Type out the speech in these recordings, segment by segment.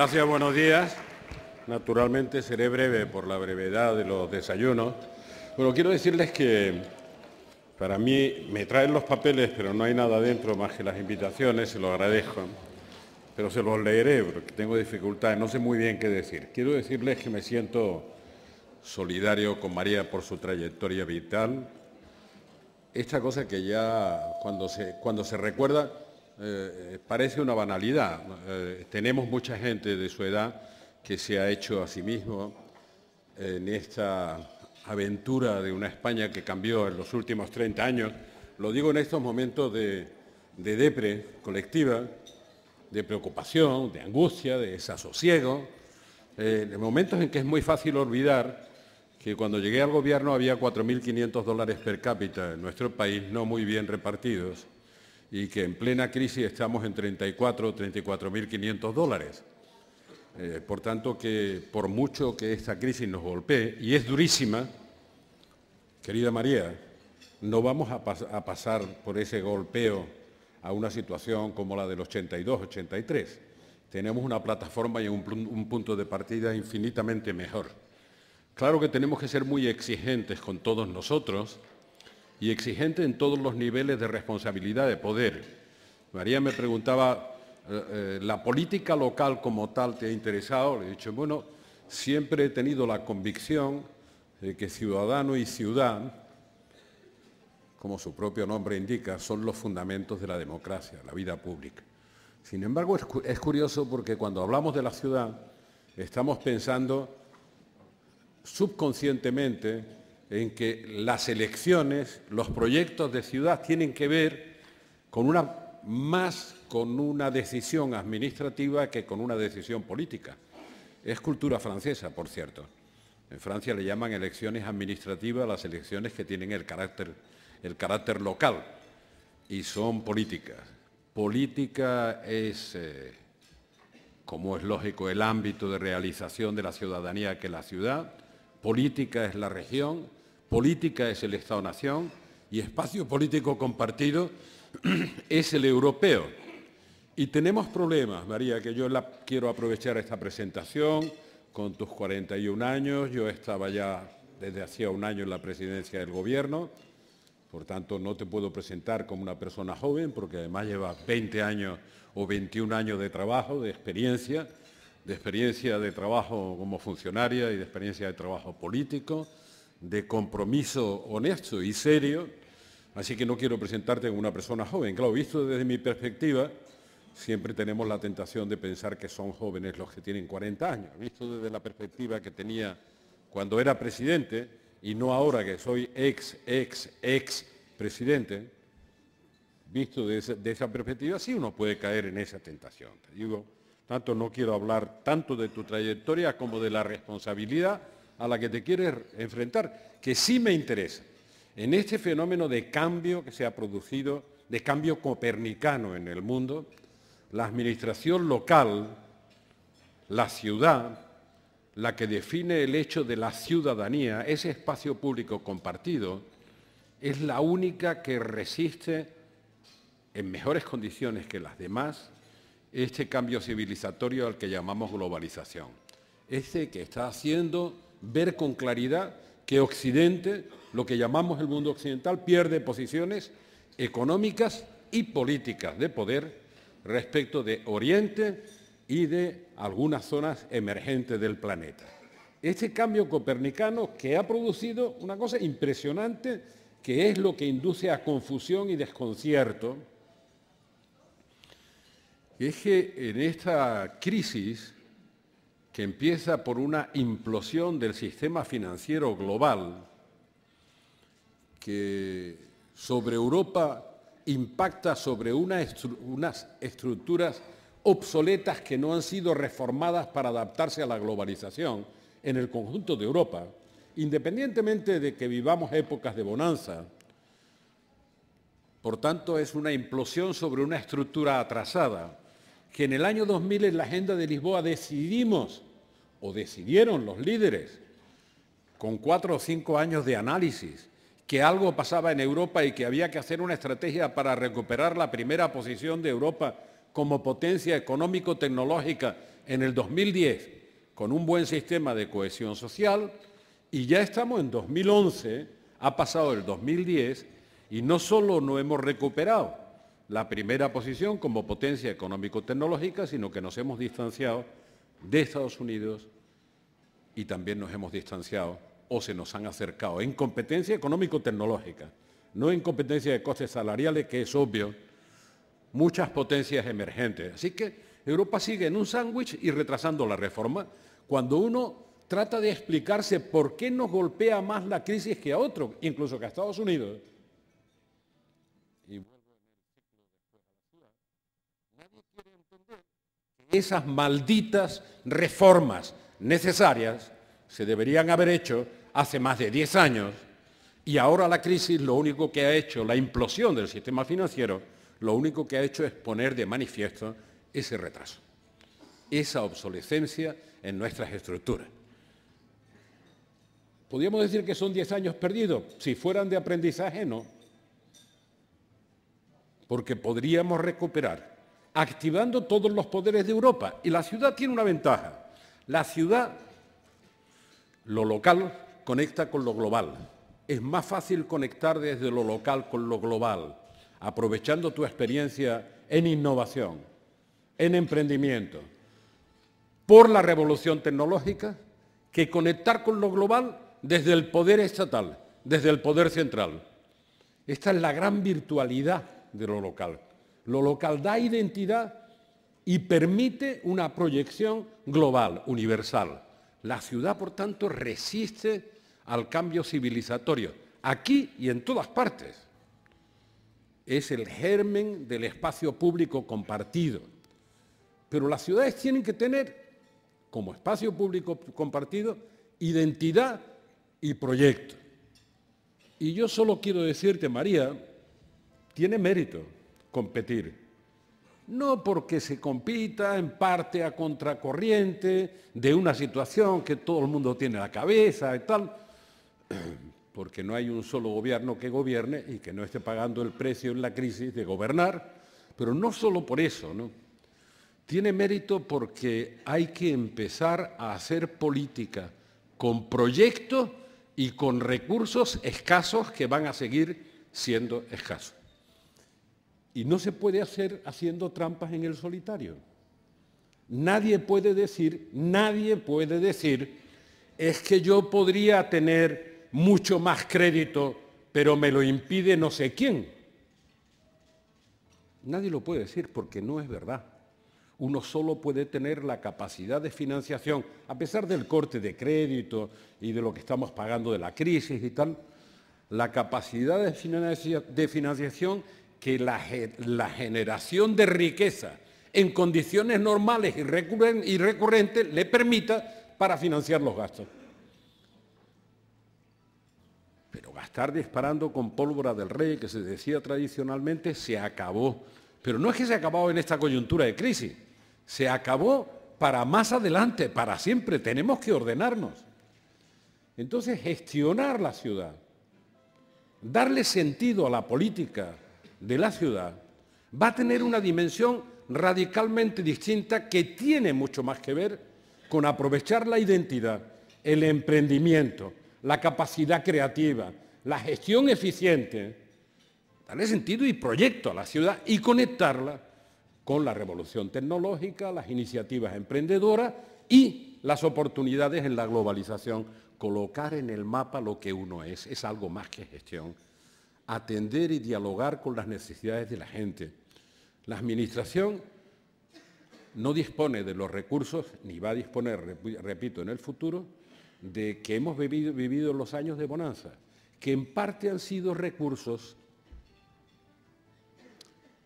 Gracias, buenos días. Naturalmente seré breve por la brevedad de los desayunos. Bueno, quiero decirles que para mí me traen los papeles, pero no hay nada dentro más que las invitaciones, se lo agradezco. Pero se los leeré porque tengo dificultades, no sé muy bien qué decir. Quiero decirles que me siento solidario con María por su trayectoria vital. Esta cosa que ya cuando se, cuando se recuerda eh, parece una banalidad. Eh, tenemos mucha gente de su edad que se ha hecho a sí mismo en esta aventura de una España que cambió en los últimos 30 años. Lo digo en estos momentos de, depre colectiva, de preocupación, de angustia, de desasosiego, eh, en momentos en que es muy fácil olvidar que cuando llegué al gobierno había 4.500 dólares per cápita en nuestro país, no muy bien repartidos, y que en plena crisis estamos en 34 o 34.500 dólares. Eh, por tanto, que por mucho que esta crisis nos golpee, y es durísima, querida María, no vamos a, pasar por ese golpeo a una situación como la del 82-83. Tenemos una plataforma y un punto de partida infinitamente mejor. Claro que tenemos que ser muy exigentes con todos nosotros y exigentes en todos los niveles de responsabilidad de poder. María me preguntaba, eh, eh, ¿la política local como tal te ha interesado? Le he dicho, bueno, siempre he tenido la convicción de que ciudadano y ciudad, como su propio nombre indica, son los fundamentos de la democracia, la vida pública. Sin embargo, es curioso porque cuando hablamos de la ciudad, estamos pensando subconscientemente en que las elecciones, los proyectos de ciudad tienen que ver con una, más con una decisión administrativa que con una decisión política. Es cultura francesa, por cierto. En Francia le llaman elecciones administrativas las elecciones que tienen el carácter, local y son políticas. Política es, eh, como es lógico, el ámbito de realización de la ciudadanía que la ciudad política es la región, política es el Estado-Nación y espacio político compartido es el europeo. Y tenemos problemas, María, que yo la, quiero aprovechar esta presentación con tus 41 años. Yo estaba ya desde hacía un año en la presidencia del gobierno, por tanto no te puedo presentar como una persona joven porque además llevas 20 años o 21 años de trabajo, de experiencia de experiencia de trabajo como funcionaria y de experiencia de trabajo político, de compromiso honesto y serio, así que no quiero presentarte como una persona joven. Claro, visto desde mi perspectiva, siempre tenemos la tentación de pensar que son jóvenes los que tienen 40 años, visto desde la perspectiva que tenía cuando era presidente y no ahora que soy ex, ex, ex presidente, visto desde esa, esa perspectiva, sí uno puede caer en esa tentación. Te digo, tanto no quiero hablar tanto de tu trayectoria como de la responsabilidad a la que te quieres enfrentar, que sí me interesa. En este fenómeno de cambio que se ha producido, de cambio copernicano en el mundo, la administración local, la ciudad, la que define el hecho de la ciudadanía, ese espacio público compartido, es la única que resiste en mejores condiciones que las demás este cambio civilizatorio al que llamamos globalización. Este que está haciendo ver con claridad que Occidente, lo que llamamos el mundo occidental, pierde posiciones económicas y políticas de poder respecto de Oriente y de algunas zonas emergentes del planeta. Este cambio copernicano que ha producido una cosa impresionante, que es lo que induce a confusión y desconcierto, es que en esta crisis, que empieza por una implosión del sistema financiero global, que sobre Europa impacta sobre unas estructuras obsoletas que no han sido reformadas para adaptarse a la globalización en el conjunto de Europa, independientemente de que vivamos épocas de bonanza, por tanto es una implosión sobre una estructura atrasada que en el año 2000 en la Agenda de Lisboa decidimos, o decidieron los líderes, con cuatro o cinco años de análisis, que algo pasaba en Europa y que había que hacer una estrategia para recuperar la primera posición de Europa como potencia económico-tecnológica en el 2010 con un buen sistema de cohesión social y ya estamos en 2011, ha pasado el 2010 y no solo no hemos recuperado la primera posición como potencia económico-tecnológica, sino que nos hemos distanciado de Estados Unidos y también nos hemos distanciado o se nos han acercado en competencia económico-tecnológica, no en competencia de costes salariales, que es obvio, muchas potencias emergentes. Así que Europa sigue en un sándwich y retrasando la reforma. Cuando uno trata de explicarse por qué nos golpea más la crisis que a otro, incluso que a Estados Unidos, esas malditas reformas necesarias se deberían haber hecho hace más de 10 años y ahora la crisis lo único que ha hecho, la implosión del sistema financiero, lo único que ha hecho es poner de manifiesto ese retraso, esa obsolescencia en nuestras estructuras. ¿Podríamos decir que son 10 años perdidos? Si fueran de aprendizaje, no. Porque podríamos recuperar, activando todos los poderes de Europa. Y la ciudad tiene una ventaja. La ciudad, lo local, conecta con lo global. Es más fácil conectar desde lo local con lo global, aprovechando tu experiencia en innovación, en emprendimiento, por la revolución tecnológica, que conectar con lo global desde el poder estatal, desde el poder central. Esta es la gran virtualidad de lo local. Lo local da identidad y permite una proyección global, universal. La ciudad, por tanto, resiste al cambio civilizatorio, aquí y en todas partes. Es el germen del espacio público compartido. Pero las ciudades tienen que tener, como espacio público compartido, identidad y proyecto. Y yo solo quiero decirte, María, tiene mérito competir. No porque se compita en parte a contracorriente de una situación que todo el mundo tiene en la cabeza y tal, porque no hay un solo gobierno que gobierne y que no esté pagando el precio en la crisis de gobernar, pero no solo por eso, ¿no? Tiene mérito porque hay que empezar a hacer política con proyectos y con recursos escasos que van a seguir siendo escasos. Y no se puede hacer haciendo trampas en el solitario. Nadie puede decir, nadie puede decir, es que yo podría tener mucho más crédito, pero me lo impide no sé quién. Nadie lo puede decir porque no es verdad uno solo puede tener la capacidad de financiación, a pesar del corte de crédito y de lo que estamos pagando de la crisis y tal, la capacidad de financiación que la, generación de riqueza en condiciones normales y, y recurrentes le permita para financiar los gastos. Pero gastar disparando con pólvora del rey, que se decía tradicionalmente, se acabó. Pero no es que se acabado en esta coyuntura de crisis, se acabó para más adelante, para siempre. Tenemos que ordenarnos. Entonces, gestionar la ciudad, darle sentido a la política de la ciudad, va a tener una dimensión radicalmente distinta que tiene mucho más que ver con aprovechar la identidad, el emprendimiento, la capacidad creativa, la gestión eficiente, darle sentido y proyecto a la ciudad y conectarla con la revolución tecnológica, las iniciativas emprendedoras y las oportunidades en la globalización. Colocar en el mapa lo que uno es es algo más que gestión. Atender y dialogar con las necesidades de la gente. La Administración no dispone de los recursos, ni va a disponer, repito, en el futuro, de que hemos vivido, vivido los años de bonanza, que en parte han sido recursos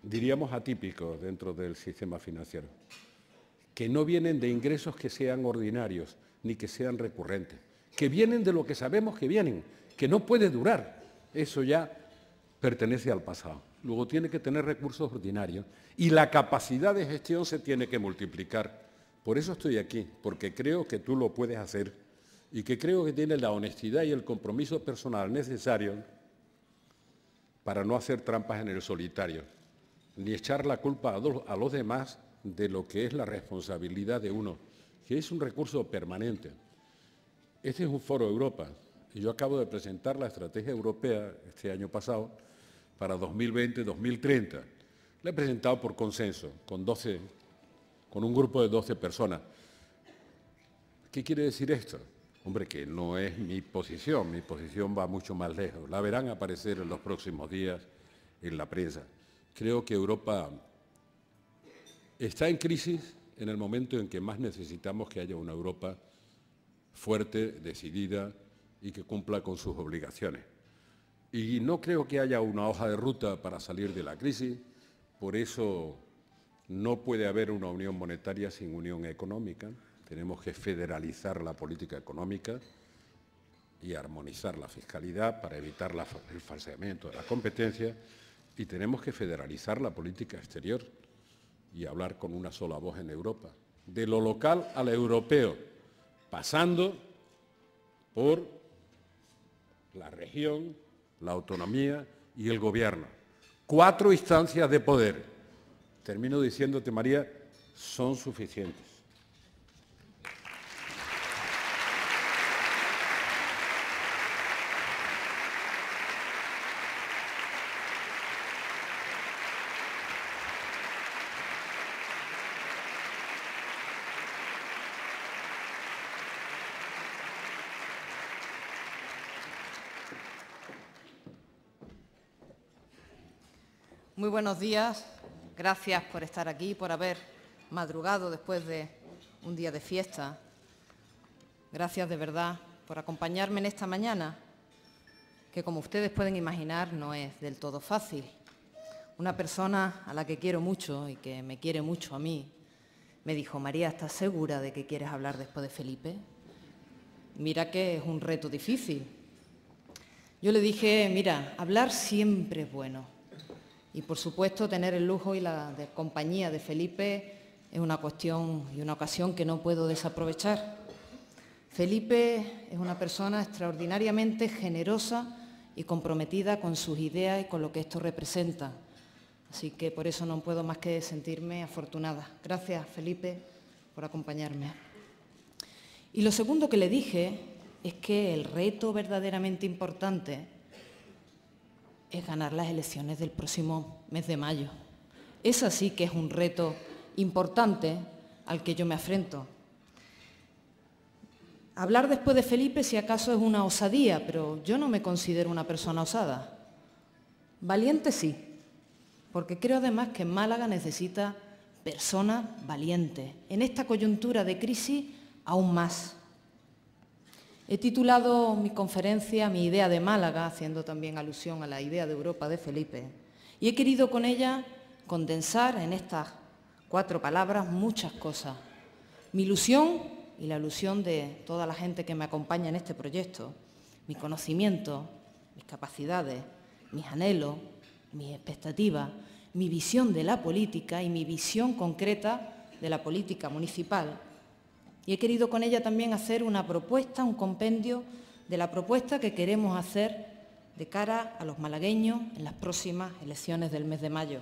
diríamos atípicos dentro del sistema financiero, que no vienen de ingresos que sean ordinarios ni que sean recurrentes, que vienen de lo que sabemos que vienen, que no puede durar. Eso ya pertenece al pasado. Luego tiene que tener recursos ordinarios y la capacidad de gestión se tiene que multiplicar. Por eso estoy aquí, porque creo que tú lo puedes hacer y que creo que tienes la honestidad y el compromiso personal necesario para no hacer trampas en el solitario ni echar la culpa a, los demás de lo que es la responsabilidad de uno, que es un recurso permanente. Este es un foro Europa, y yo acabo de presentar la estrategia europea este año pasado para 2020-2030. La he presentado por consenso, con, 12, con un grupo de 12 personas. ¿Qué quiere decir esto? Hombre, que no es mi posición, mi posición va mucho más lejos. La verán aparecer en los próximos días en la prensa. Creo que Europa está en crisis en el momento en que más necesitamos que haya una Europa fuerte, decidida y que cumpla con sus obligaciones. Y no creo que haya una hoja de ruta para salir de la crisis, por eso no puede haber una unión monetaria sin unión económica. Tenemos que federalizar la política económica y armonizar la fiscalidad para evitar el falseamiento de la competencia. Y tenemos que federalizar la política exterior y hablar con una sola voz en Europa, de lo local al europeo, pasando por la región, la autonomía y el gobierno. Cuatro instancias de poder. Termino diciéndote, María, son suficientes. Muy buenos días. Gracias por estar aquí, por haber madrugado después de un día de fiesta. Gracias de verdad por acompañarme en esta mañana, que como ustedes pueden imaginar no es del todo fácil. Una persona a la que quiero mucho y que me quiere mucho a mí, me dijo, María, ¿estás segura de que quieres hablar después de Felipe? Mira que es un reto difícil. Yo le dije, mira, hablar siempre es bueno, y por supuesto tener el lujo y la compañía de Felipe es una cuestión y una ocasión que no puedo desaprovechar. Felipe es una persona extraordinariamente generosa y comprometida con sus ideas y con lo que esto representa. Así que por eso no puedo más que sentirme afortunada. Gracias, Felipe, por acompañarme. Y lo segundo que le dije es que el reto verdaderamente importante es ganar las elecciones del próximo mes de mayo. Ese sí que es un reto importante al que yo me afrento. Hablar después de Felipe si acaso es una osadía, pero yo no me considero una persona osada. Valiente sí, porque creo además que Málaga necesita personas valientes. En esta coyuntura de crisis, aún más. He titulado mi conferencia Mi idea de Málaga, haciendo también alusión a la idea de Europa de Felipe, y he querido con ella condensar en estas cuatro palabras muchas cosas. Mi ilusión y la ilusión de toda la gente que me acompaña en este proyecto, mi conocimiento, mis capacidades, mis anhelos, mis expectativas, mi visión de la política y mi visión concreta de la política municipal y he querido con ella también hacer una propuesta, un compendio de la propuesta que queremos hacer de cara a los malagueños en las próximas elecciones del mes de mayo.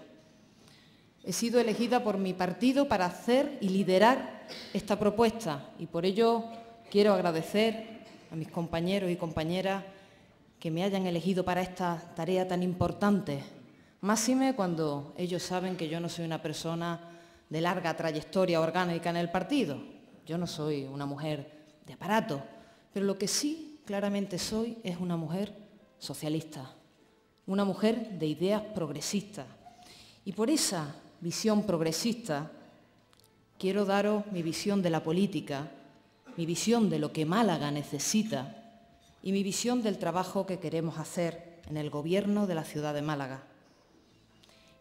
He sido elegida por mi partido para hacer y liderar esta propuesta y por ello quiero agradecer a mis compañeros y compañeras que me hayan elegido para esta tarea tan importante, máxime cuando ellos saben que yo no soy una persona de larga trayectoria orgánica en el partido, yo no soy una mujer de aparato, pero lo que sí claramente soy es una mujer socialista, una mujer de ideas progresistas. Y por esa visión progresista quiero daros mi visión de la política, mi visión de lo que Málaga necesita y mi visión del trabajo que queremos hacer en el gobierno de la ciudad de Málaga.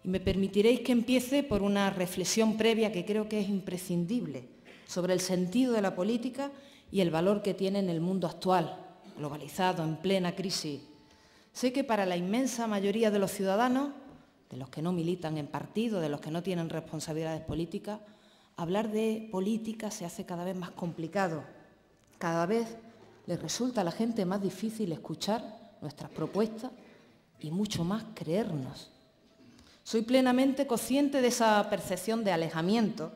Y me permitiréis que empiece por una reflexión previa que creo que es imprescindible sobre el sentido de la política y el valor que tiene en el mundo actual, globalizado, en plena crisis. Sé que para la inmensa mayoría de los ciudadanos, de los que no militan en partido, de los que no tienen responsabilidades políticas, hablar de política se hace cada vez más complicado. Cada vez les resulta a la gente más difícil escuchar nuestras propuestas y mucho más creernos. Soy plenamente consciente de esa percepción de alejamiento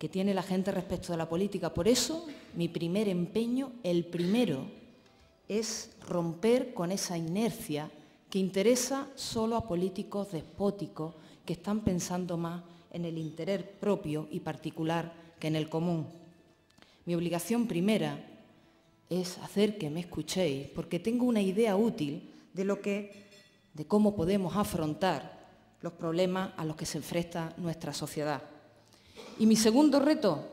que tiene la gente respecto de la política. Por eso, mi primer empeño, el primero, es romper con esa inercia que interesa solo a políticos despóticos que están pensando más en el interés propio y particular que en el común. Mi obligación primera es hacer que me escuchéis, porque tengo una idea útil de lo que, de cómo podemos afrontar los problemas a los que se enfrenta nuestra sociedad. Y mi segundo reto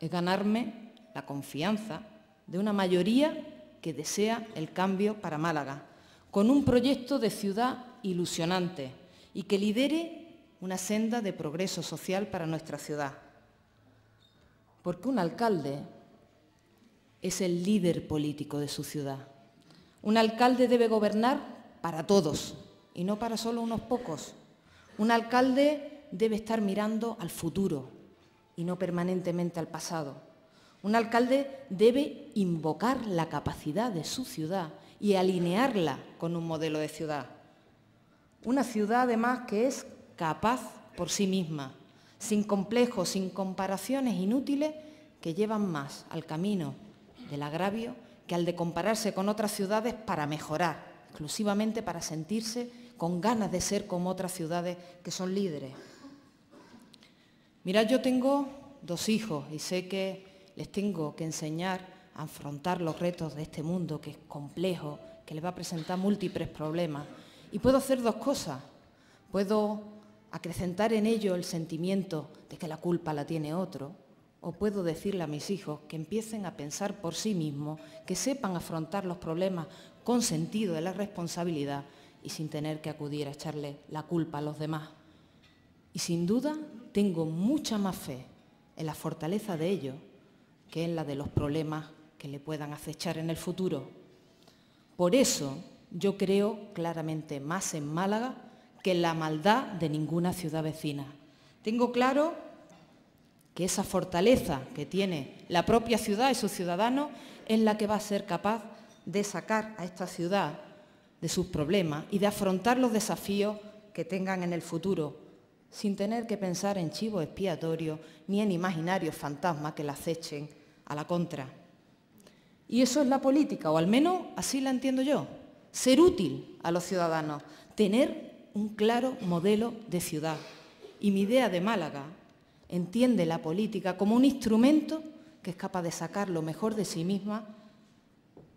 es ganarme la confianza de una mayoría que desea el cambio para Málaga, con un proyecto de ciudad ilusionante y que lidere una senda de progreso social para nuestra ciudad. Porque un alcalde es el líder político de su ciudad. Un alcalde debe gobernar para todos y no para solo unos pocos. Un alcalde debe estar mirando al futuro y no permanentemente al pasado. Un alcalde debe invocar la capacidad de su ciudad y alinearla con un modelo de ciudad. Una ciudad además que es capaz por sí misma, sin complejos, sin comparaciones inútiles que llevan más al camino del agravio que al de compararse con otras ciudades para mejorar, exclusivamente para sentirse con ganas de ser como otras ciudades que son líderes. Mirad, yo tengo dos hijos y sé que les tengo que enseñar a afrontar los retos de este mundo que es complejo, que les va a presentar múltiples problemas. Y puedo hacer dos cosas. Puedo acrecentar en ello el sentimiento de que la culpa la tiene otro, o puedo decirle a mis hijos que empiecen a pensar por sí mismos, que sepan afrontar los problemas con sentido de la responsabilidad y sin tener que acudir a echarle la culpa a los demás. Y sin duda tengo mucha más fe en la fortaleza de ellos que en la de los problemas que le puedan acechar en el futuro. Por eso yo creo claramente más en Málaga que en la maldad de ninguna ciudad vecina. Tengo claro que esa fortaleza que tiene la propia ciudad y sus ciudadanos es la que va a ser capaz de sacar a esta ciudad de sus problemas y de afrontar los desafíos que tengan en el futuro, sin tener que pensar en chivos expiatorios ni en imaginarios fantasmas que la acechen a la contra. Y eso es la política, o al menos así la entiendo yo, ser útil a los ciudadanos, tener un claro modelo de ciudad. Y mi idea de Málaga entiende la política como un instrumento que es capaz de sacar lo mejor de sí misma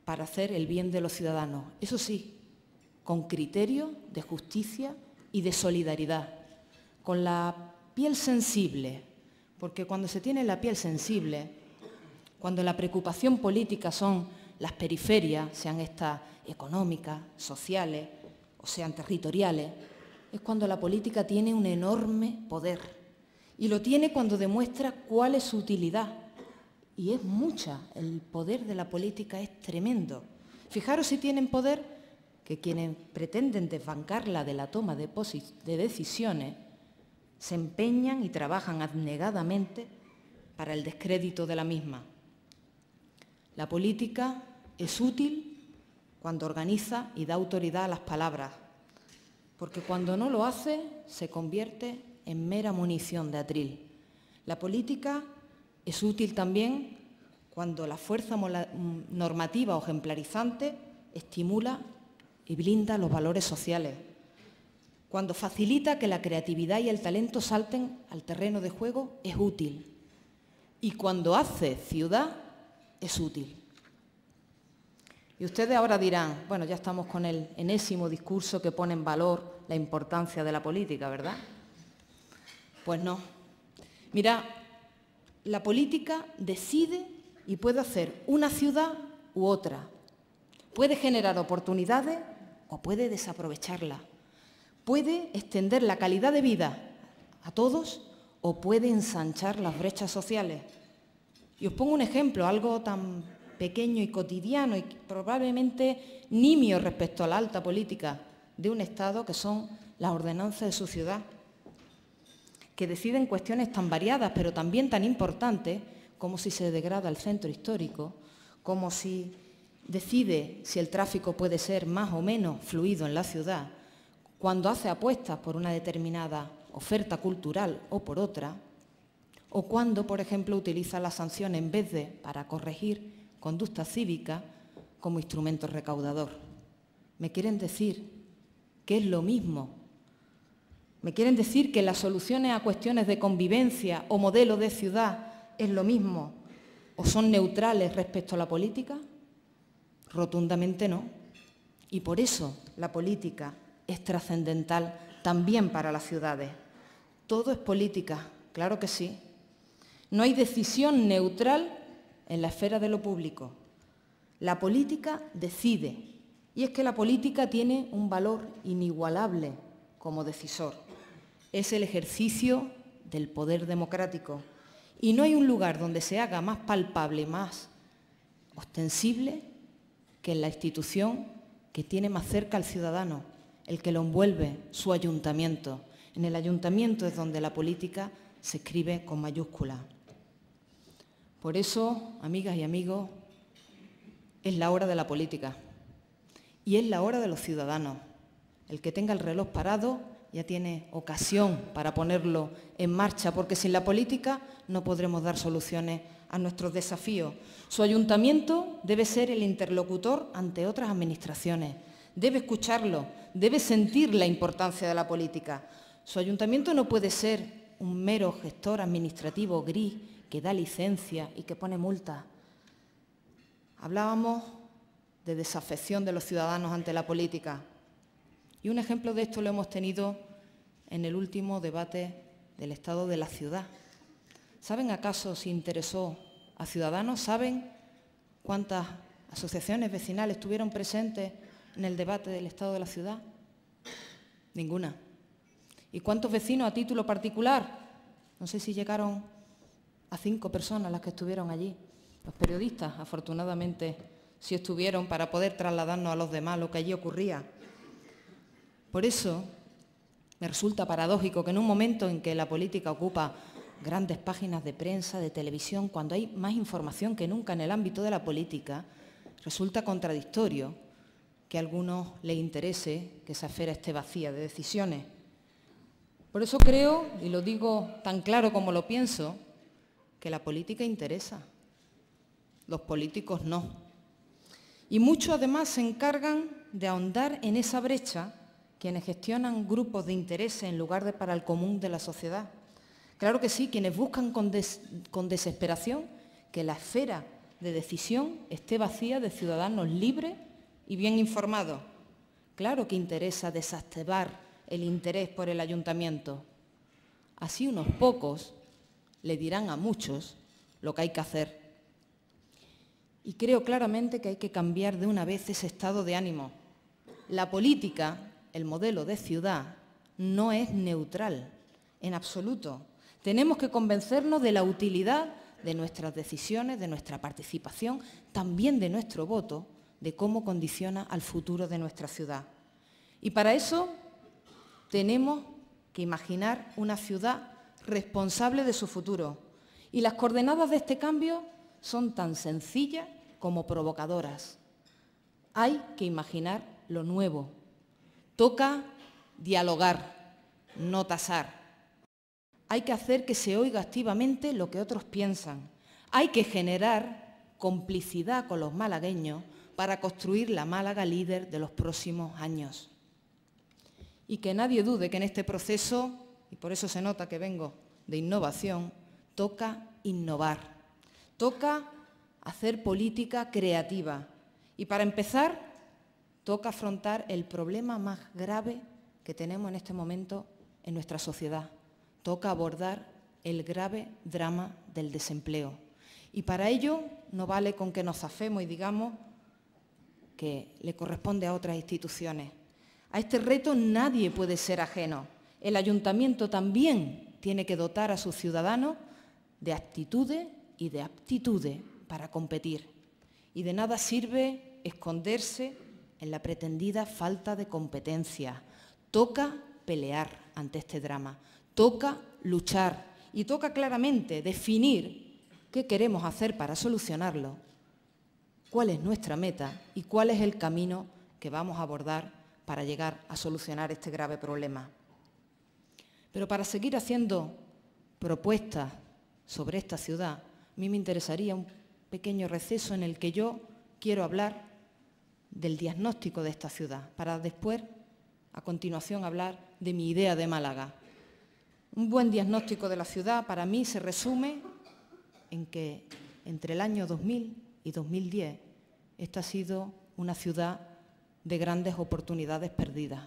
para hacer el bien de los ciudadanos. Eso sí, con criterio de justicia y de solidaridad, con la piel sensible, porque cuando se tiene la piel sensible, cuando la preocupación política son las periferias, sean estas económicas, sociales o sean territoriales, es cuando la política tiene un enorme poder. Y lo tiene cuando demuestra cuál es su utilidad. Y es mucha, el poder de la política es tremendo. Fijaros si tienen poder que quienes pretenden desbancarla de la toma de, decisiones se empeñan y trabajan abnegadamente para el descrédito de la misma. La política es útil cuando organiza y da autoridad a las palabras, porque cuando no lo hace se convierte en mera munición de atril. La política es útil también cuando la fuerza normativa o ejemplarizante estimula y blinda los valores sociales, cuando facilita que la creatividad y el talento salten al terreno de juego, es útil. Y cuando hace ciudad, es útil. Y ustedes ahora dirán, bueno, ya estamos con el enésimo discurso que pone en valor la importancia de la política, ¿verdad? Pues no. Mira, la política decide y puede hacer una ciudad u otra. Puede generar oportunidades o puede desaprovecharla. Puede extender la calidad de vida a todos o puede ensanchar las brechas sociales. Y os pongo un ejemplo, algo tan pequeño y cotidiano y probablemente nimio respecto a la alta política de un Estado que son las ordenanzas de su ciudad, que deciden cuestiones tan variadas pero también tan importantes como si se degrada el centro histórico, como si decide si el tráfico puede ser más o menos fluido en la ciudad, cuando hace apuestas por una determinada oferta cultural o por otra, o cuando, por ejemplo, utiliza la sanción en vez de para corregir conducta cívica como instrumento recaudador. Me quieren decir que es lo mismo. Me quieren decir que las soluciones a cuestiones de convivencia o modelo de ciudad es lo mismo o son neutrales respecto a la política. Rotundamente no. Y por eso la política es trascendental también para las ciudades. Todo es política, claro que sí. No hay decisión neutral en la esfera de lo público. La política decide. Y es que la política tiene un valor inigualable como decisor. Es el ejercicio del poder democrático. Y no hay un lugar donde se haga más palpable más ostensible que en la institución que tiene más cerca al ciudadano, el que lo envuelve, su ayuntamiento. En el ayuntamiento es donde la política se escribe con mayúscula. Por eso, amigas y amigos, es la hora de la política y es la hora de los ciudadanos. El que tenga el reloj parado ya tiene ocasión para ponerlo en marcha, porque sin la política no podremos dar soluciones a nuestros desafíos. Su ayuntamiento debe ser el interlocutor ante otras administraciones, debe escucharlo, debe sentir la importancia de la política. Su ayuntamiento no puede ser un mero gestor administrativo gris que da licencia y que pone multas. Hablábamos de desafección de los ciudadanos ante la política. Y un ejemplo de esto lo hemos tenido en el último debate del estado de la ciudad. ¿Saben acaso si interesó a ciudadanos? ¿Saben cuántas asociaciones vecinales estuvieron presentes en el debate del estado de la ciudad? Ninguna. ¿Y cuántos vecinos a título particular? No sé si llegaron a cinco personas las que estuvieron allí. Los periodistas, afortunadamente, sí estuvieron para poder trasladarnos a los demás lo que allí ocurría. Por eso me resulta paradójico que en un momento en que la política ocupa grandes páginas de prensa, de televisión, cuando hay más información que nunca en el ámbito de la política, resulta contradictorio que a algunos les interese que esa esfera esté vacía de decisiones. Por eso creo, y lo digo tan claro como lo pienso, que la política interesa, los políticos no. Y muchos además se encargan de ahondar en esa brecha quienes gestionan grupos de interés en lugar de para el común de la sociedad. Claro que sí, quienes buscan con, con desesperación que la esfera de decisión esté vacía de ciudadanos libres y bien informados. Claro que interesa desactivar el interés por el ayuntamiento. Así unos pocos le dirán a muchos lo que hay que hacer. Y creo claramente que hay que cambiar de una vez ese estado de ánimo. La política, el modelo de ciudad, no es neutral, en absoluto. Tenemos que convencernos de la utilidad de nuestras decisiones, de nuestra participación, también de nuestro voto, de cómo condiciona al futuro de nuestra ciudad. Y para eso tenemos que imaginar una ciudad responsable de su futuro. Y las coordenadas de este cambio son tan sencillas como provocadoras. Hay que imaginar lo nuevo. Toca dialogar, no tasar. Hay que hacer que se oiga activamente lo que otros piensan. Hay que generar complicidad con los malagueños para construir la Málaga líder de los próximos años y que nadie dude que en este proceso, y por eso se nota que vengo de innovación, toca innovar, toca hacer política creativa y para empezar toca afrontar el problema más grave que tenemos en este momento en nuestra sociedad. Toca abordar el grave drama del desempleo. Y para ello no vale con que nos zafemos y digamos que le corresponde a otras instituciones. A este reto nadie puede ser ajeno. El ayuntamiento también tiene que dotar a sus ciudadanos de actitudes y de aptitudes para competir. Y de nada sirve esconderse en la pretendida falta de competencia. Toca pelear ante este drama, toca luchar y toca claramente definir qué queremos hacer para solucionarlo, cuál es nuestra meta y cuál es el camino que vamos a abordar para llegar a solucionar este grave problema. Pero para seguir haciendo propuestas sobre esta ciudad, a mí me interesaría un pequeño receso en el que yo quiero hablar del diagnóstico de esta ciudad, para después, a continuación, hablar de mi idea de Málaga. Un buen diagnóstico de la ciudad para mí se resume en que entre el año 2000 y 2010 esta ha sido una ciudad de grandes oportunidades perdidas.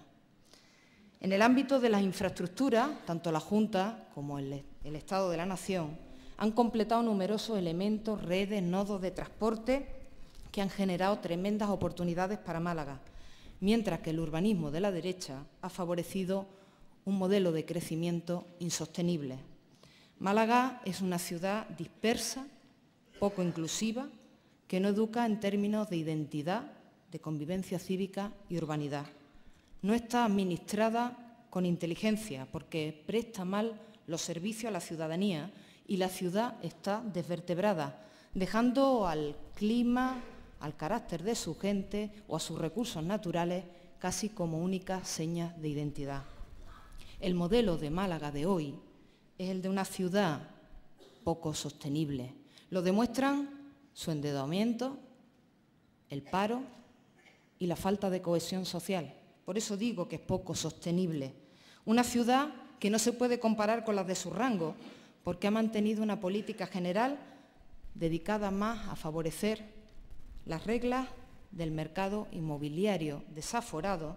En el ámbito de las infraestructuras, tanto la Junta como el, Estado de la Nación han completado numerosos elementos, redes, nodos de transporte que han generado tremendas oportunidades para Málaga, mientras que el urbanismo de la derecha ha favorecido un modelo de crecimiento insostenible. Málaga es una ciudad dispersa, poco inclusiva, que no educa en términos de identidad, de convivencia cívica y urbanidad. No está administrada con inteligencia porque presta mal los servicios a la ciudadanía y la ciudad está desvertebrada, dejando al clima, al carácter de su gente o a sus recursos naturales casi como únicas señas de identidad. El modelo de Málaga de hoy es el de una ciudad poco sostenible. Lo demuestran su endeudamiento, el paro y la falta de cohesión social. Por eso digo que es poco sostenible. Una ciudad que no se puede comparar con las de su rango, porque ha mantenido una política general dedicada más a favorecer las reglas del mercado inmobiliario desaforado,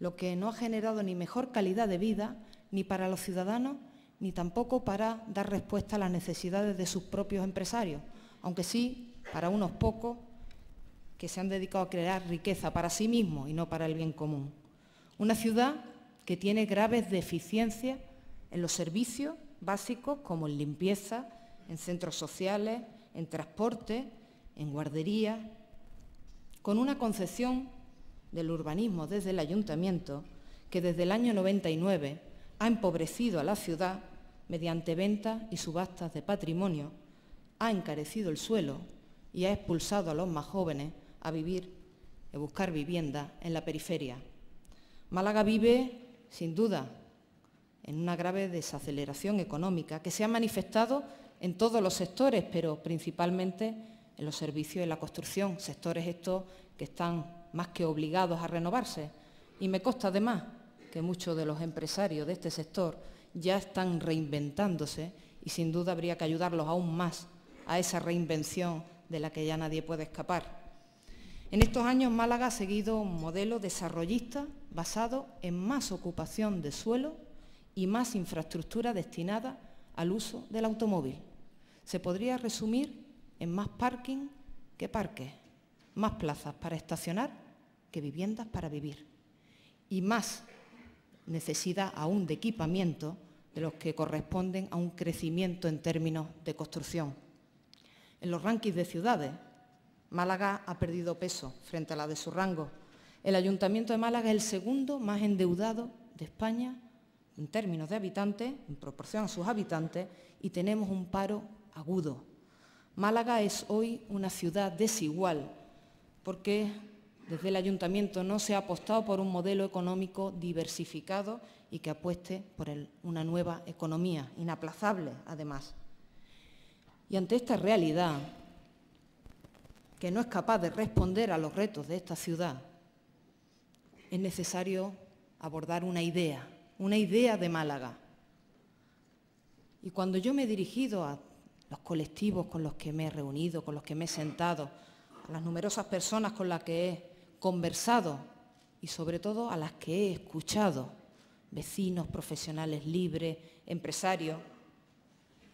lo que no ha generado ni mejor calidad de vida ni para los ciudadanos, ni tampoco para dar respuesta a las necesidades de sus propios empresarios aunque sí para unos pocos que se han dedicado a crear riqueza para sí mismos y no para el bien común. Una ciudad que tiene graves deficiencias en los servicios básicos como en limpieza, en centros sociales, en transporte, en guardería, con una concepción del urbanismo desde el ayuntamiento que desde el año 99 ha empobrecido a la ciudad mediante ventas y subastas de patrimonio ha encarecido el suelo y ha expulsado a los más jóvenes a vivir, a buscar vivienda en la periferia. Málaga vive, sin duda, en una grave desaceleración económica que se ha manifestado en todos los sectores, pero principalmente en los servicios y la construcción, sectores estos que están más que obligados a renovarse. Y me consta además que muchos de los empresarios de este sector ya están reinventándose y sin duda habría que ayudarlos aún más a esa reinvención de la que ya nadie puede escapar. En estos años Málaga ha seguido un modelo desarrollista basado en más ocupación de suelo y más infraestructura destinada al uso del automóvil. Se podría resumir en más parking que parques, más plazas para estacionar que viviendas para vivir y más necesidad aún de equipamiento de los que corresponden a un crecimiento en términos de construcción. En los rankings de ciudades, Málaga ha perdido peso frente a la de su rango. El Ayuntamiento de Málaga es el segundo más endeudado de España en términos de habitantes, en proporción a sus habitantes, y tenemos un paro agudo. Málaga es hoy una ciudad desigual porque desde el Ayuntamiento no se ha apostado por un modelo económico diversificado y que apueste por una nueva economía, inaplazable además. Y ante esta realidad, que no es capaz de responder a los retos de esta ciudad, es necesario abordar una idea, una idea de Málaga. Y cuando yo me he dirigido a los colectivos con los que me he reunido, con los que me he sentado, a las numerosas personas con las que he conversado y sobre todo a las que he escuchado, vecinos, profesionales libres, empresarios,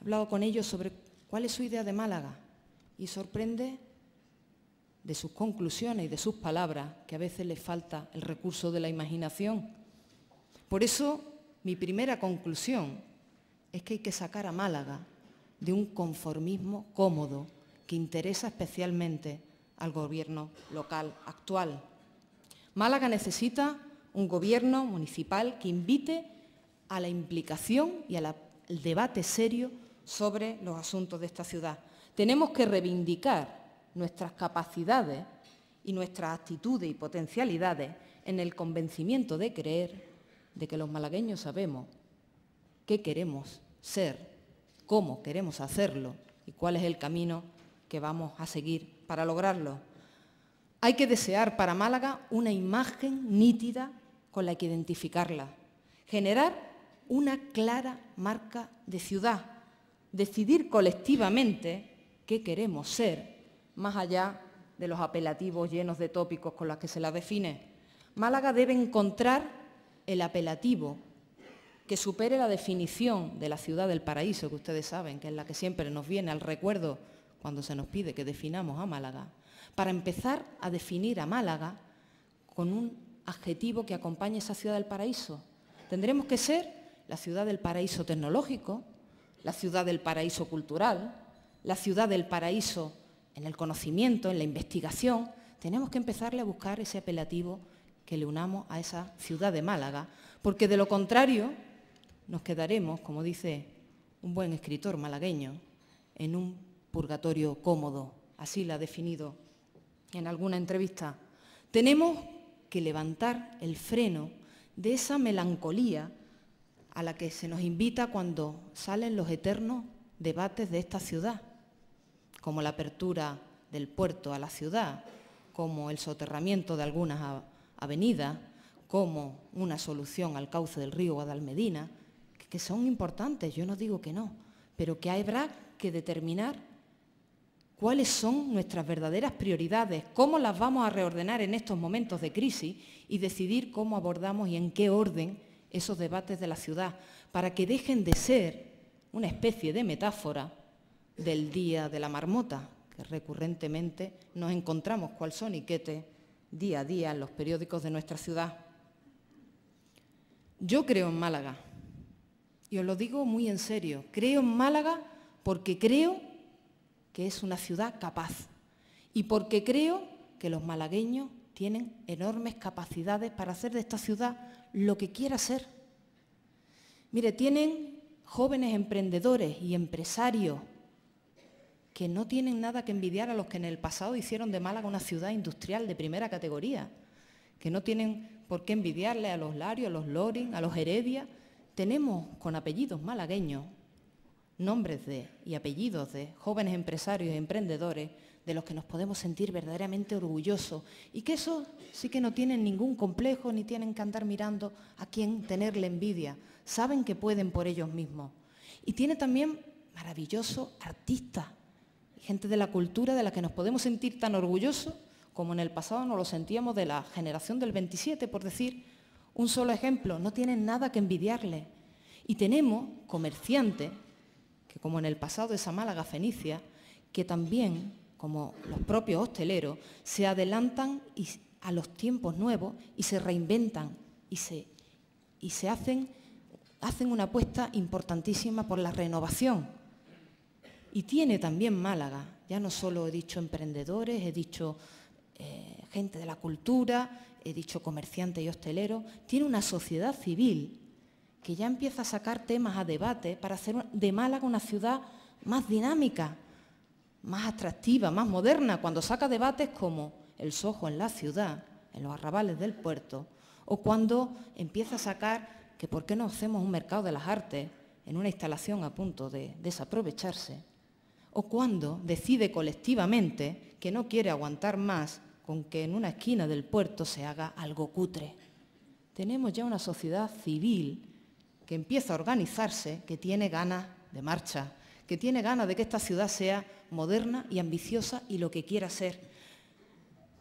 he hablado con ellos sobre cuál es su idea de Málaga y sorprende de sus conclusiones y de sus palabras que a veces le falta el recurso de la imaginación. Por eso, mi primera conclusión es que hay que sacar a Málaga de un conformismo cómodo que interesa especialmente al gobierno local actual. Málaga necesita un gobierno municipal que invite a la implicación y al debate serio sobre los asuntos de esta ciudad. Tenemos que reivindicar nuestras capacidades y nuestras actitudes y potencialidades en el convencimiento de creer de que los malagueños sabemos qué queremos ser, cómo queremos hacerlo y cuál es el camino que vamos a seguir para lograrlo. Hay que desear para Málaga una imagen nítida con la que identificarla, generar una clara marca de ciudad, decidir colectivamente qué queremos ser, más allá de los apelativos llenos de tópicos con los que se la define. Málaga debe encontrar el apelativo que supere la definición de la ciudad del paraíso, que ustedes saben, que es la que siempre nos viene al recuerdo cuando se nos pide que definamos a Málaga, para empezar a definir a Málaga con un adjetivo que acompañe esa ciudad del paraíso. Tendremos que ser la ciudad del paraíso tecnológico, la ciudad del paraíso cultural, la ciudad del paraíso en el conocimiento, en la investigación. Tenemos que empezarle a buscar ese apelativo que le unamos a esa ciudad de Málaga, porque de lo contrario nos quedaremos, como dice un buen escritor malagueño, en un purgatorio cómodo, así la ha definido en alguna entrevista. Tenemos que levantar el freno de esa melancolía a la que se nos invita cuando salen los eternos debates de esta ciudad, como la apertura del puerto a la ciudad, como el soterramiento de algunas avenidas, como una solución al cauce del río Guadalmedina, que son importantes, yo no digo que no, pero que habrá que determinar cuáles son nuestras verdaderas prioridades, cómo las vamos a reordenar en estos momentos de crisis y decidir cómo abordamos y en qué orden esos debates de la ciudad, para que dejen de ser una especie de metáfora del día de la marmota, que recurrentemente nos encontramos cual soniquete día a día en los periódicos de nuestra ciudad. Yo creo en Málaga, y os lo digo muy en serio, creo en Málaga porque creo que es una ciudad capaz y porque creo que los malagueños tienen enormes capacidades para hacer de esta ciudad lo que quiera ser. Mire, tienen jóvenes emprendedores y empresarios que no tienen nada que envidiar a los que en el pasado hicieron de Málaga una ciudad industrial de primera categoría, que no tienen por qué envidiarle a los Larios, a los Loring, a los Heredia, tenemos con apellidos malagueños nombres de y apellidos de jóvenes empresarios y emprendedores de los que nos podemos sentir verdaderamente orgullosos y que eso sí que no tienen ningún complejo ni tienen que andar mirando a quién tenerle envidia. Saben que pueden por ellos mismos. Y tiene también maravillosos artistas, gente de la cultura de la que nos podemos sentir tan orgullosos como en el pasado nos lo sentíamos de la generación del 27, por decir un solo ejemplo, no tienen nada que envidiarle. Y tenemos comerciantes, que como en el pasado esa Málaga Fenicia, que también, como los propios hosteleros, se adelantan a los tiempos nuevos y se reinventan y se, y se hacen, hacen una apuesta importantísima por la renovación. Y tiene también Málaga, ya no solo he dicho emprendedores, he dicho eh, gente de la cultura, he dicho comerciante y hostelero, tiene una sociedad civil que ya empieza a sacar temas a debate para hacer de Málaga una ciudad más dinámica, más atractiva, más moderna, cuando saca debates como el sojo en la ciudad, en los arrabales del puerto, o cuando empieza a sacar que por qué no hacemos un mercado de las artes en una instalación a punto de desaprovecharse, o cuando decide colectivamente que no quiere aguantar más con que en una esquina del puerto se haga algo cutre. Tenemos ya una sociedad civil que empieza a organizarse, que tiene ganas de marcha, que tiene ganas de que esta ciudad sea moderna y ambiciosa y lo que quiera ser.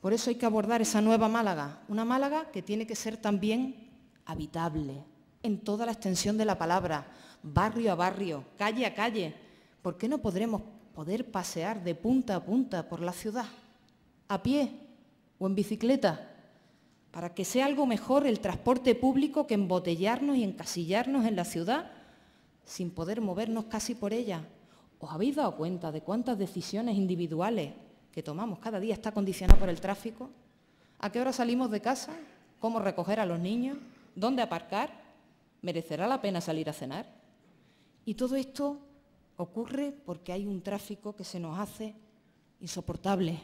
Por eso hay que abordar esa nueva Málaga, una Málaga que tiene que ser también habitable, en toda la extensión de la palabra, barrio a barrio, calle a calle. ¿Por qué no podremos poder pasear de punta a punta por la ciudad? A pie, o en bicicleta, para que sea algo mejor el transporte público que embotellarnos y encasillarnos en la ciudad sin poder movernos casi por ella. ¿Os habéis dado cuenta de cuántas decisiones individuales que tomamos cada día está condicionada por el tráfico? ¿A qué hora salimos de casa? ¿Cómo recoger a los niños? ¿Dónde aparcar? ¿Merecerá la pena salir a cenar? Y todo esto ocurre porque hay un tráfico que se nos hace insoportable,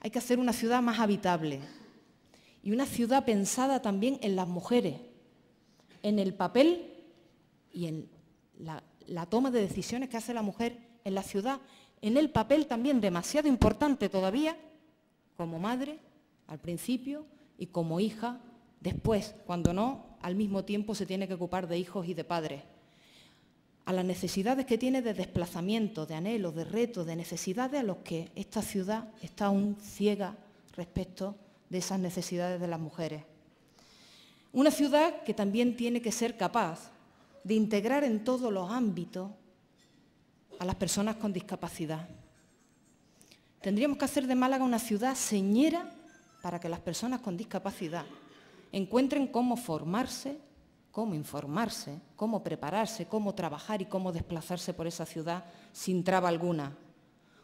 hay que hacer una ciudad más habitable. y una ciudad pensada también en las mujeres, en el papel y en la, toma de decisiones que hace la mujer en la ciudad, en el papel también demasiado importante todavía como madre al principio y como hija después, cuando no, al mismo tiempo se tiene que ocupar de hijos y de padres. A las necesidades que tiene de desplazamiento, de anhelos, de retos, de necesidades a los que esta ciudad está aún ciega respecto de esas necesidades de las mujeres. Una ciudad que también tiene que ser capaz de integrar en todos los ámbitos a las personas con discapacidad. Tendríamos que hacer de Málaga una ciudad señera para que las personas con discapacidad encuentren cómo formarse, cómo informarse, cómo prepararse, cómo trabajar y cómo desplazarse por esa ciudad sin traba alguna.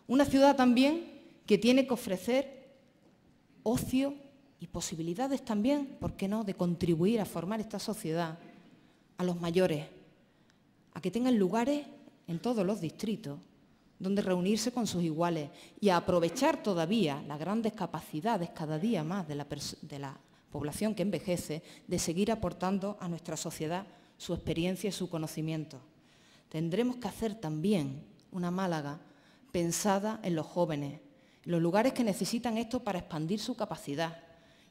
Una ciudad también que tiene que ofrecer ocio y posibilidades también, ¿por qué no?, de contribuir a formar esta sociedad, a los mayores, a que tengan lugares en todos los distritos donde reunirse con sus iguales y a aprovechar todavía las grandes capacidades cada día más de la, de la población que envejece, de seguir aportando a nuestra sociedad su experiencia y su conocimiento. Tendremos que hacer también una Málaga pensada en los jóvenes, en los lugares que necesitan esto para expandir su capacidad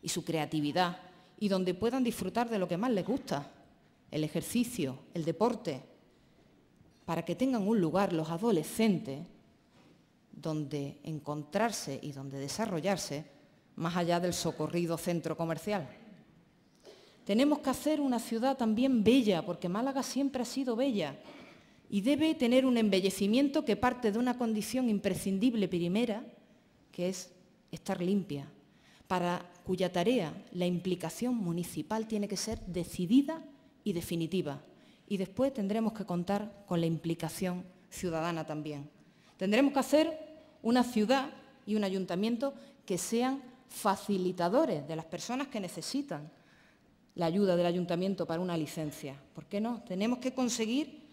y su creatividad y donde puedan disfrutar de lo que más les gusta, el ejercicio, el deporte, para que tengan un lugar los adolescentes donde encontrarse y donde desarrollarse más allá del socorrido centro comercial. Tenemos que hacer una ciudad también bella, porque Málaga siempre ha sido bella y debe tener un embellecimiento que parte de una condición imprescindible primera, que es estar limpia, para cuya tarea la implicación municipal tiene que ser decidida y definitiva y después tendremos que contar con la implicación ciudadana también. Tendremos que hacer una ciudad y un ayuntamiento que sean facilitadores de las personas que necesitan la ayuda del ayuntamiento para una licencia. ¿Por qué no? Tenemos que conseguir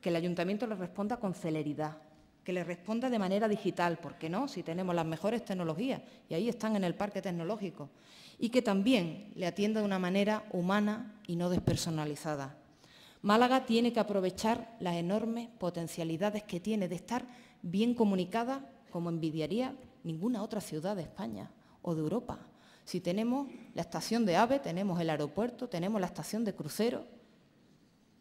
que el ayuntamiento le responda con celeridad, que le responda de manera digital, ¿por qué no? Si tenemos las mejores tecnologías y ahí están en el parque tecnológico, y que también le atienda de una manera humana y no despersonalizada. Málaga tiene que aprovechar las enormes potencialidades que tiene de estar bien comunicada, como envidiaría ninguna otra ciudad de España o de Europa. Si tenemos la estación de AVE, tenemos el aeropuerto, tenemos la estación de crucero,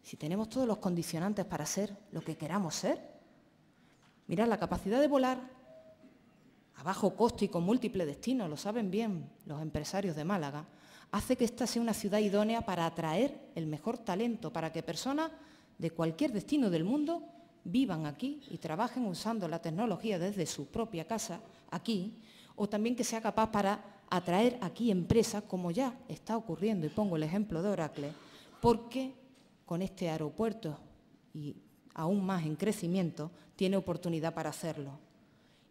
si tenemos todos los condicionantes para ser lo que queramos ser, mirad, la capacidad de volar a bajo costo y con múltiples destinos, lo saben bien los empresarios de Málaga, hace que esta sea una ciudad idónea para atraer el mejor talento, para que personas de cualquier destino del mundo vivan aquí y trabajen usando la tecnología desde su propia casa, aquí, o también que sea capaz para atraer aquí empresas, como ya está ocurriendo, y pongo el ejemplo de Oracle, porque con este aeropuerto y aún más en crecimiento, tiene oportunidad para hacerlo.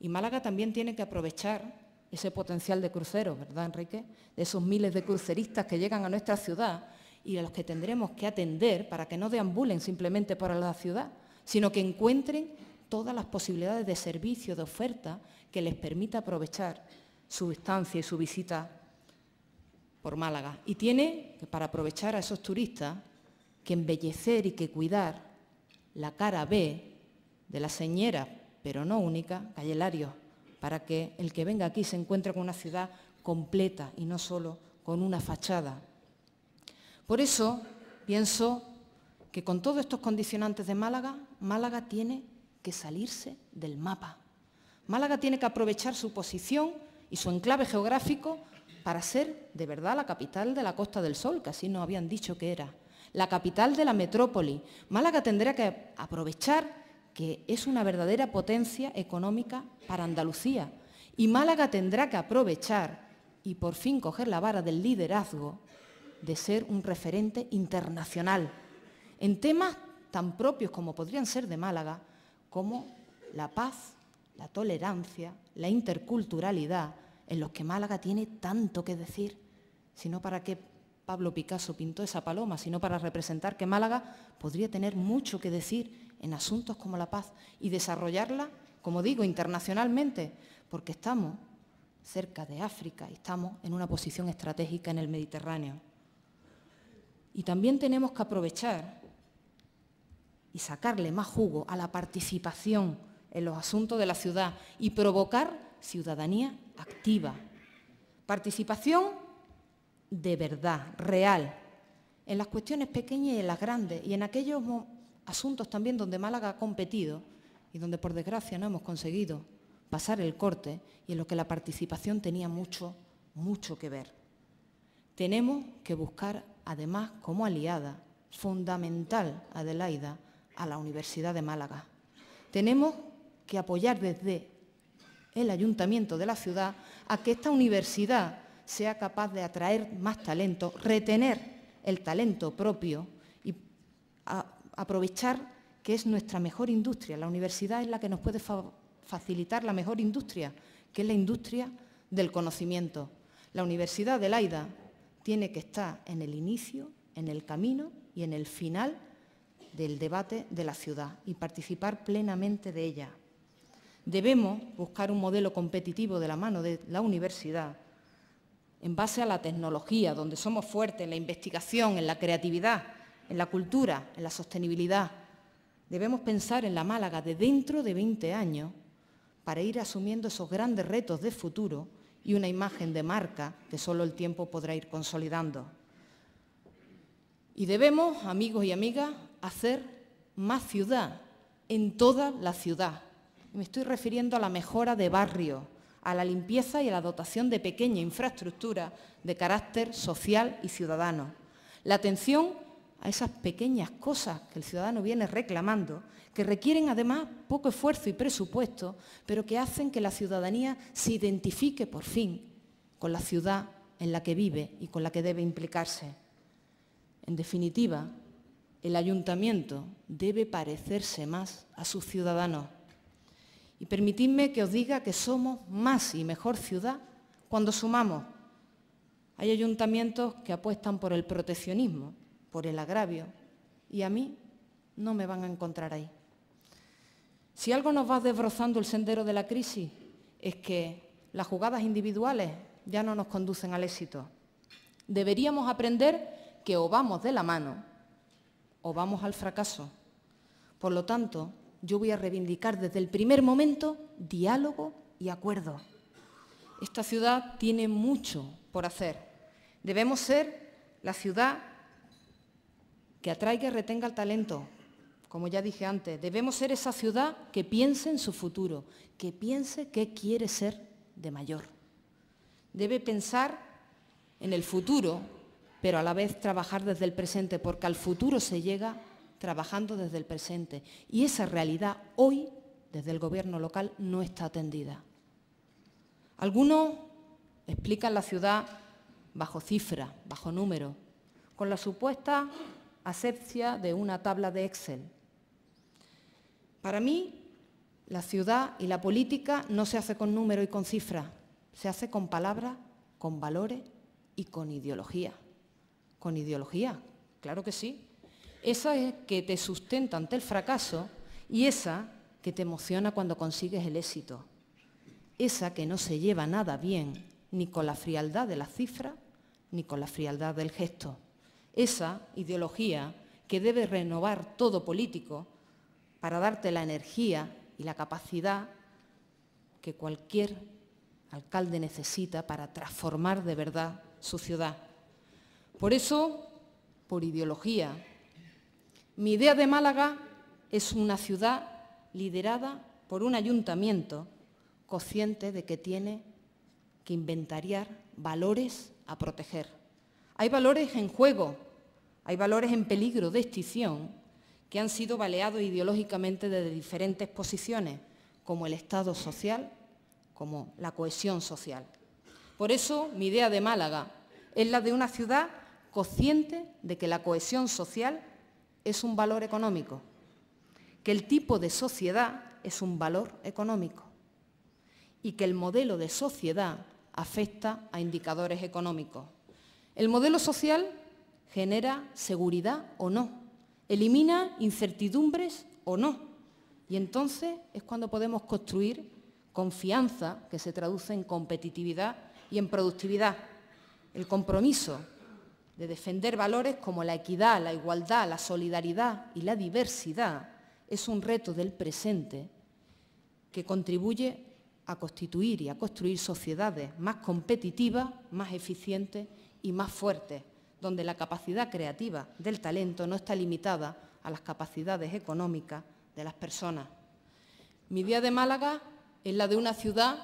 Y Málaga también tiene que aprovechar ese potencial de cruceros, ¿verdad, Enrique? De esos miles de cruceristas que llegan a nuestra ciudad y a los que tendremos que atender para que no deambulen simplemente por la ciudad, sino que encuentren todas las posibilidades de servicio, de oferta que les permita aprovechar su estancia y su visita por Málaga. Y tiene, para aprovechar a esos turistas, que embellecer y que cuidar la cara B de la señera, pero no única, Calle para que el que venga aquí se encuentre con una ciudad completa y no solo con una fachada. Por eso pienso que con todos estos condicionantes de Málaga, Málaga tiene que salirse del mapa. Málaga tiene que aprovechar su posición y su enclave geográfico para ser de verdad la capital de la Costa del Sol, que así nos habían dicho que era, la capital de la metrópoli. Málaga tendrá que aprovechar que es una verdadera potencia económica para Andalucía. Y Málaga tendrá que aprovechar y por fin coger la vara del liderazgo de ser un referente internacional en temas tan propios como podrían ser de Málaga, como la paz, la tolerancia, la interculturalidad, en los que Málaga tiene tanto que decir, sino para que Pablo Picasso pintó esa paloma, sino para representar que Málaga podría tener mucho que decir en asuntos como la paz y desarrollarla, como digo, internacionalmente, porque estamos cerca de África y estamos en una posición estratégica en el Mediterráneo. Y también tenemos que aprovechar y sacarle más jugo a la participación en los asuntos de la ciudad y provocar ciudadanía activa. Participación de verdad, real, en las cuestiones pequeñas y en las grandes, y en aquellos asuntos también donde Málaga ha competido y donde por desgracia no hemos conseguido pasar el corte y en lo que la participación tenía mucho, mucho que ver. Tenemos que buscar además como aliada fundamental, Adelaida, a la Universidad de Málaga. Tenemos que apoyar desde el ayuntamiento de la ciudad a que esta universidad sea capaz de atraer más talento, retener el talento propio y aprovechar que es nuestra mejor industria. La universidad es la que nos puede facilitar la mejor industria, que es la industria del conocimiento. La Universidad de Laida tiene que estar en el inicio, en el camino y en el final del debate de la ciudad y participar plenamente de ella. Debemos buscar un modelo competitivo de la mano de la universidad en base a la tecnología, donde somos fuertes en la investigación, en la creatividad, en la cultura, en la sostenibilidad. Debemos pensar en la Málaga de dentro de 20 años para ir asumiendo esos grandes retos de futuro y una imagen de marca que solo el tiempo podrá ir consolidando. Y debemos, amigos y amigas, hacer más ciudad en toda la ciudad. Me estoy refiriendo a la mejora de barrios, a la limpieza y a la dotación de pequeña infraestructura de carácter social y ciudadano. La atención a esas pequeñas cosas que el ciudadano viene reclamando, que requieren además poco esfuerzo y presupuesto, pero que hacen que la ciudadanía se identifique por fin con la ciudad en la que vive y con la que debe implicarse. En definitiva, el ayuntamiento debe parecerse más a sus ciudadanos y permitidme que os diga que somos más y mejor ciudad cuando sumamos. Hay ayuntamientos que apuestan por el proteccionismo, por el agravio, y a mí no me van a encontrar ahí. Si algo nos va desbrozando el sendero de la crisis es que las jugadas individuales ya no nos conducen al éxito. Deberíamos aprender que o vamos de la mano o vamos al fracaso. Por lo tanto, yo voy a reivindicar desde el primer momento diálogo y acuerdo. Esta ciudad tiene mucho por hacer. Debemos ser la ciudad que atraiga y retenga el talento, como ya dije antes. Debemos ser esa ciudad que piense en su futuro, que piense qué quiere ser de mayor. Debe pensar en el futuro, pero a la vez trabajar desde el presente, porque al futuro se llega trabajando desde el presente. Y esa realidad hoy, desde el gobierno local, no está atendida. Algunos explican la ciudad bajo cifra, bajo número, con la supuesta asepsia de una tabla de Excel. Para mí, la ciudad y la política no se hace con número y con cifras, se hace con palabras, con valores y con ideología. Con ideología, claro que sí, esa es que te sustenta ante el fracaso y esa que te emociona cuando consigues el éxito. Esa que no se lleva nada bien ni con la frialdad de la cifra ni con la frialdad del gesto. Esa ideología que debe renovar todo político para darte la energía y la capacidad que cualquier alcalde necesita para transformar de verdad su ciudad. Por eso, por ideología, mi idea de Málaga es una ciudad liderada por un ayuntamiento consciente de que tiene que inventariar valores a proteger. Hay valores en juego, hay valores en peligro de extinción que han sido baleados ideológicamente desde diferentes posiciones, como el Estado social, como la cohesión social. Por eso mi idea de Málaga es la de una ciudad consciente de que la cohesión social es un valor económico, que el tipo de sociedad es un valor económico y que el modelo de sociedad afecta a indicadores económicos. El modelo social genera seguridad o no, elimina incertidumbres o no. Y entonces es cuando podemos construir confianza que se traduce en competitividad y en productividad, el compromiso de defender valores como la equidad, la igualdad, la solidaridad y la diversidad es un reto del presente que contribuye a constituir y a construir sociedades más competitivas, más eficientes y más fuertes, donde la capacidad creativa del talento no está limitada a las capacidades económicas de las personas. Mi día de Málaga es la de una ciudad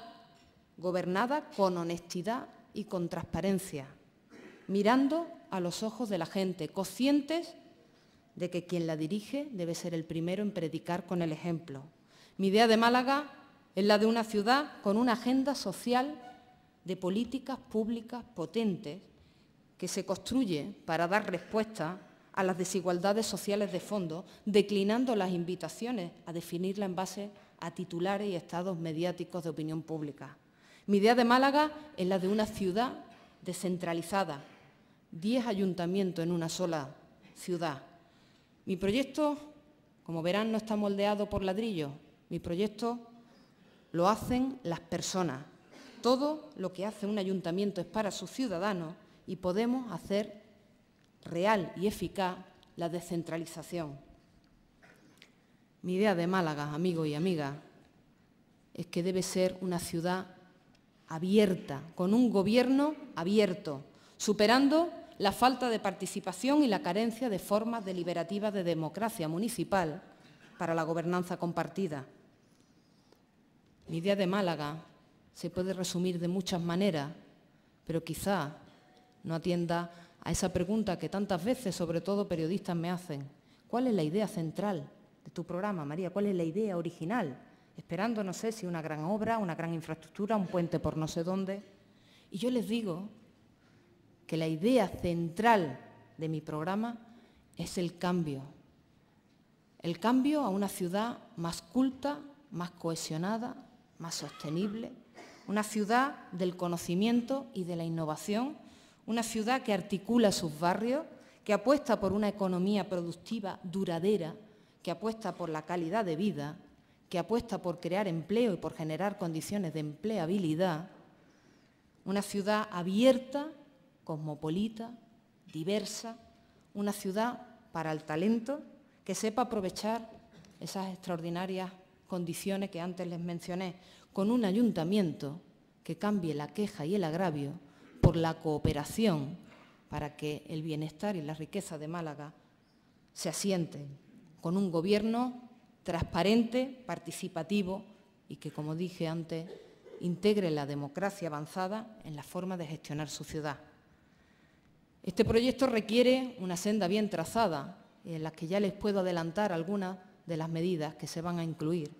gobernada con honestidad y con transparencia, mirando a los ojos de la gente, conscientes de que quien la dirige debe ser el primero en predicar con el ejemplo. Mi idea de Málaga es la de una ciudad con una agenda social de políticas públicas potentes que se construye para dar respuesta a las desigualdades sociales de fondo, declinando las invitaciones a definirla en base a titulares y estados mediáticos de opinión pública. Mi idea de Málaga es la de una ciudad descentralizada, diez ayuntamientos en una sola ciudad. Mi proyecto, como verán, no está moldeado por ladrillo. Mi proyecto lo hacen las personas. Todo lo que hace un ayuntamiento es para sus ciudadanos y podemos hacer real y eficaz la descentralización. Mi idea de Málaga, amigos y amigas, es que debe ser una ciudad abierta, con un gobierno abierto, superando la falta de participación y la carencia de formas deliberativas de democracia municipal para la gobernanza compartida. Mi idea de Málaga se puede resumir de muchas maneras, pero quizá no atienda a esa pregunta que tantas veces, sobre todo periodistas, me hacen. ¿Cuál es la idea central de tu programa, María? ¿Cuál es la idea original? Esperando, no sé si una gran obra, una gran infraestructura, un puente por no sé dónde. Y yo les digo que la idea central de mi programa es el cambio. El cambio a una ciudad más culta, más cohesionada, más sostenible, una ciudad del conocimiento y de la innovación. Una ciudad que articula sus barrios, que apuesta por una economía productiva duradera, que apuesta por la calidad de vida, que apuesta por crear empleo y por generar condiciones de empleabilidad, una ciudad abierta, cosmopolita, diversa, una ciudad para el talento que sepa aprovechar esas extraordinarias condiciones que antes les mencioné, con un ayuntamiento que cambie la queja y el agravio por la cooperación para que el bienestar y la riqueza de Málaga se asienten con un gobierno transparente, participativo y que, como dije antes, integre la democracia avanzada en la forma de gestionar su ciudad. Este proyecto requiere una senda bien trazada, en la que ya les puedo adelantar algunas de las medidas que se van a incluir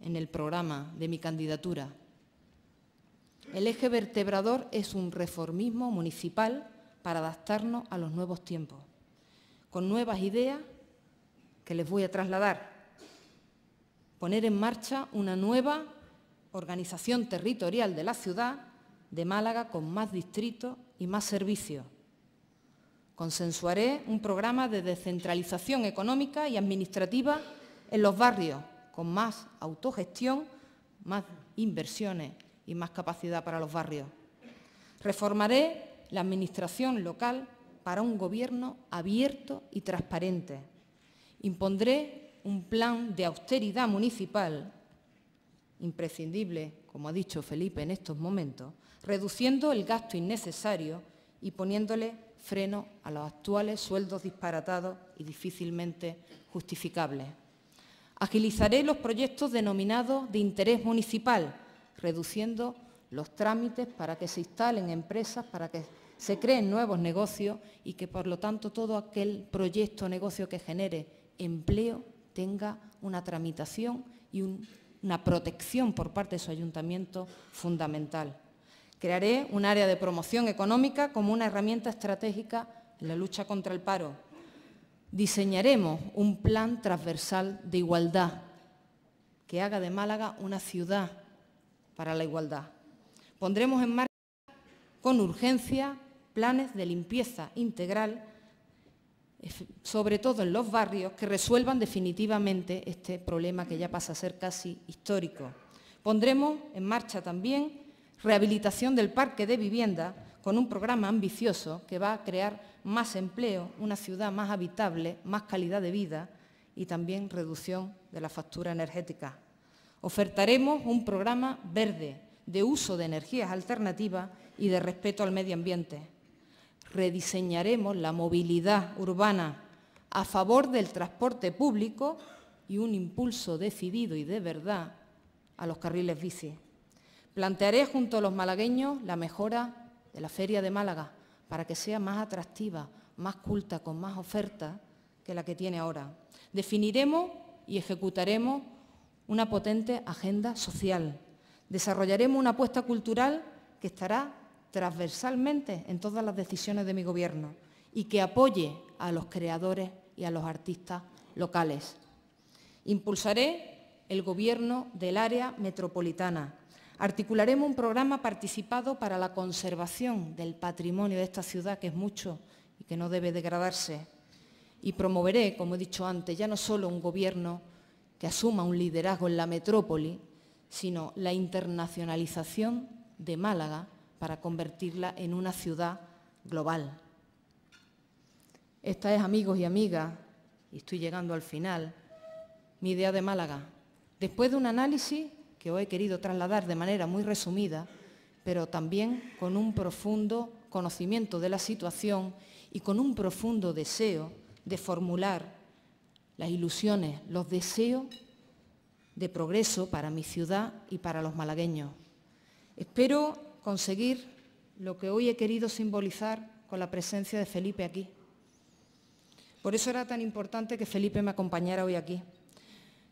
en el programa de mi candidatura el eje vertebrador es un reformismo municipal para adaptarnos a los nuevos tiempos, con nuevas ideas que les voy a trasladar. Poner en marcha una nueva organización territorial de la ciudad de Málaga con más distritos y más servicios. Consensuaré un programa de descentralización económica y administrativa en los barrios, con más autogestión, más inversiones y más capacidad para los barrios. Reformaré la administración local para un gobierno abierto y transparente. Impondré un plan de austeridad municipal, imprescindible, como ha dicho Felipe en estos momentos, reduciendo el gasto innecesario y poniéndole freno a los actuales sueldos disparatados y difícilmente justificables. Agilizaré los proyectos denominados de interés municipal, reduciendo los trámites para que se instalen empresas, para que se creen nuevos negocios y que, por lo tanto, todo aquel proyecto o negocio que genere empleo tenga una tramitación y una protección por parte de su ayuntamiento fundamental. Crearé un área de promoción económica como una herramienta estratégica en la lucha contra el paro. Diseñaremos un plan transversal de igualdad que haga de Málaga una ciudad para la igualdad. Pondremos en marcha con urgencia planes de limpieza integral, sobre todo en los barrios, que resuelvan definitivamente este problema que ya pasa a ser casi histórico. Pondremos en marcha también rehabilitación del parque de vivienda con un programa ambicioso que va a crear más empleo, una ciudad más habitable, más calidad de vida y también reducción de la factura energética. Ofertaremos un programa verde de uso de energías alternativas y de respeto al medio ambiente. Rediseñaremos la movilidad urbana a favor del transporte público y un impulso decidido y de verdad a los carriles bici. Plantearé junto a los malagueños la mejora de la Feria de Málaga para que sea más atractiva, más culta, con más oferta que la que tiene ahora. Definiremos y ejecutaremos una potente agenda social. Desarrollaremos una apuesta cultural que estará transversalmente en todas las decisiones de mi Gobierno y que apoye a los creadores y a los artistas locales. Impulsaré el Gobierno del área metropolitana. Articularemos un programa participado para la conservación del patrimonio de esta ciudad, que es mucho y que no debe degradarse. Y promoveré, como he dicho antes, ya no solo un Gobierno que asuma un liderazgo en la metrópoli, sino la internacionalización de Málaga para convertirla en una ciudad global. Esta es, amigos y amigas, y estoy llegando al final, mi idea de Málaga. Después de un análisis que os he querido trasladar de manera muy resumida, pero también con un profundo conocimiento de la situación y con un profundo deseo de formular las ilusiones, los deseos de progreso para mi ciudad y para los malagueños. Espero conseguir lo que hoy he querido simbolizar con la presencia de Felipe aquí. Por eso era tan importante que Felipe me acompañara hoy aquí.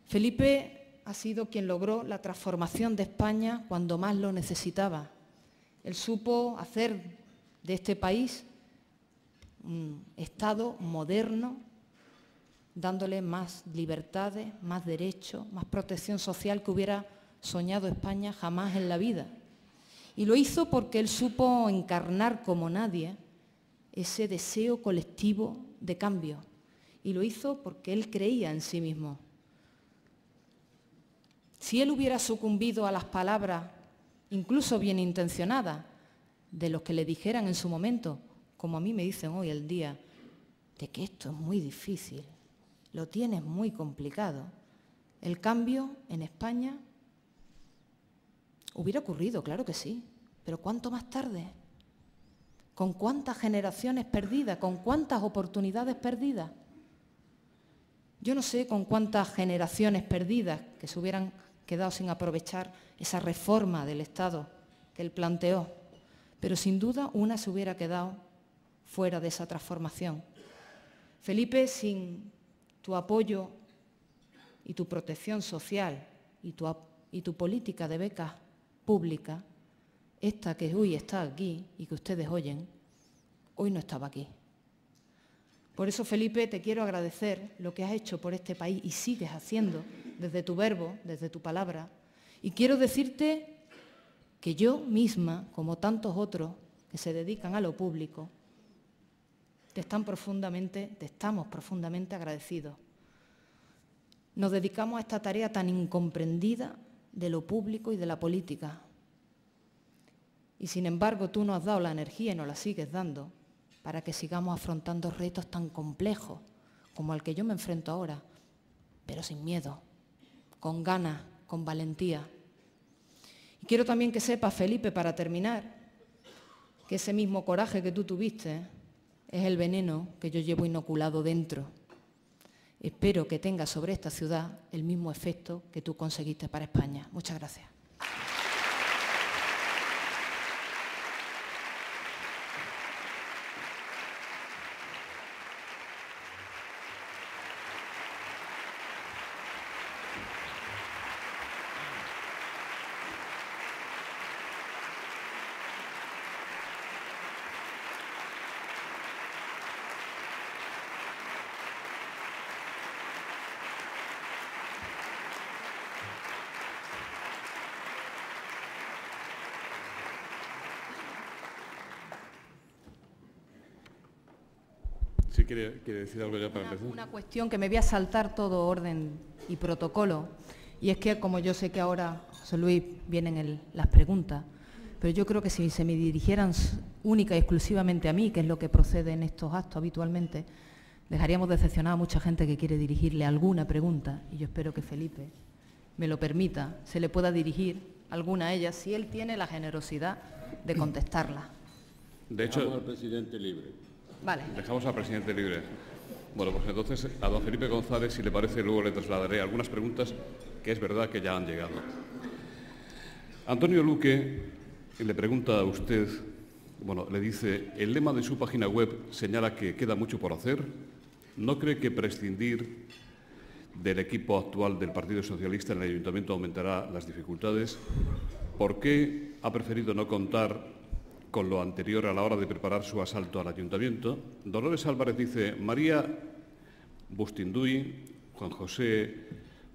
Felipe ha sido quien logró la transformación de España cuando más lo necesitaba. Él supo hacer de este país un Estado moderno, dándole más libertades, más derechos, más protección social que hubiera soñado España jamás en la vida. Y lo hizo porque él supo encarnar como nadie ese deseo colectivo de cambio. Y lo hizo porque él creía en sí mismo. Si él hubiera sucumbido a las palabras, incluso bien intencionadas, de los que le dijeran en su momento, como a mí me dicen hoy el día, de que esto es muy difícil, lo tienes muy complicado. El cambio en España hubiera ocurrido, claro que sí, pero ¿cuánto más tarde? ¿Con cuántas generaciones perdidas? ¿Con cuántas oportunidades perdidas? Yo no sé con cuántas generaciones perdidas que se hubieran quedado sin aprovechar esa reforma del Estado que él planteó, pero sin duda una se hubiera quedado fuera de esa transformación. Felipe, sin tu apoyo y tu protección social y tu, política de becas públicas, esta que hoy está aquí y que ustedes oyen, hoy no estaba aquí. Por eso, Felipe, te quiero agradecer lo que has hecho por este país y sigues haciendo desde tu verbo, desde tu palabra. Y quiero decirte que yo misma, como tantos otros que se dedican a lo público, te, estamos profundamente agradecidos. Nos dedicamos a esta tarea tan incomprendida de lo público y de la política. Y sin embargo tú nos has dado la energía y nos la sigues dando para que sigamos afrontando retos tan complejos como al que yo me enfrento ahora, pero sin miedo, con ganas, con valentía. Y quiero también que sepas, Felipe, para terminar, que ese mismo coraje que tú tuviste es el veneno que yo llevo inoculado dentro. Espero que tenga sobre esta ciudad el mismo efecto que tú conseguiste para España. Muchas gracias. Quiere, decir algo ya para empezar. Una cuestión que me voy a saltar todo orden y protocolo. Y es que, como yo sé que ahora, José Luis, vienen las preguntas, pero yo creo que si se me dirigieran única y exclusivamente a mí, que es lo que procede en estos actos habitualmente, dejaríamos decepcionar a mucha gente que quiere dirigirle alguna pregunta, y yo espero que Felipe me lo permita, se le pueda dirigir alguna a ella, si él tiene la generosidad de contestarla. De hecho, al presidente libre. Dejamos al presidente libre. Bueno, pues entonces a don Felipe González, si le parece, luego le trasladaré algunas preguntas que es verdad que ya han llegado. Antonio Luque le pregunta a usted, bueno, le dice, el lema de su página web señala que queda mucho por hacer. ¿No cree que prescindir del equipo actual del Partido Socialista en el Ayuntamiento aumentará las dificultades? ¿Por qué ha preferido no contar con lo anterior a la hora de preparar su asalto al Ayuntamiento? Dolores Álvarez dice, María Bustinduy, Juan José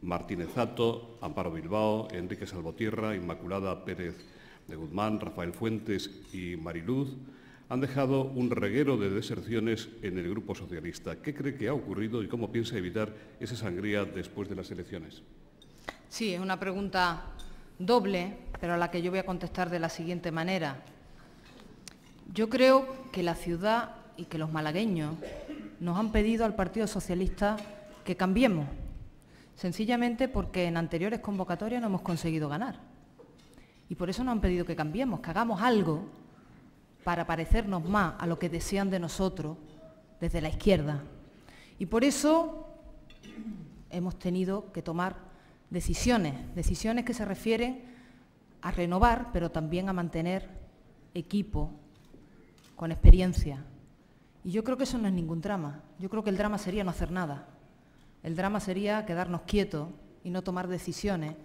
Martínez Zato, Amparo Bilbao, Enrique Salvotierra, Inmaculada Pérez de Guzmán, Rafael Fuentes y Mariluz han dejado un reguero de deserciones en el Grupo Socialista. ¿Qué cree que ha ocurrido y cómo piensa evitar esa sangría después de las elecciones? Sí, es una pregunta doble, pero a la que yo voy a contestar de la siguiente manera. Yo creo que la ciudad y que los malagueños nos han pedido al Partido Socialista que cambiemos, sencillamente porque en anteriores convocatorias no hemos conseguido ganar. Y por eso nos han pedido que cambiemos, que hagamos algo para parecernos más a lo que desean de nosotros desde la izquierda. Y por eso hemos tenido que tomar decisiones, decisiones que se refieren a renovar, pero también a mantener equipo con experiencia. Y yo creo que eso no es ningún drama. Yo creo que el drama sería no hacer nada. El drama sería quedarnos quietos y no tomar decisiones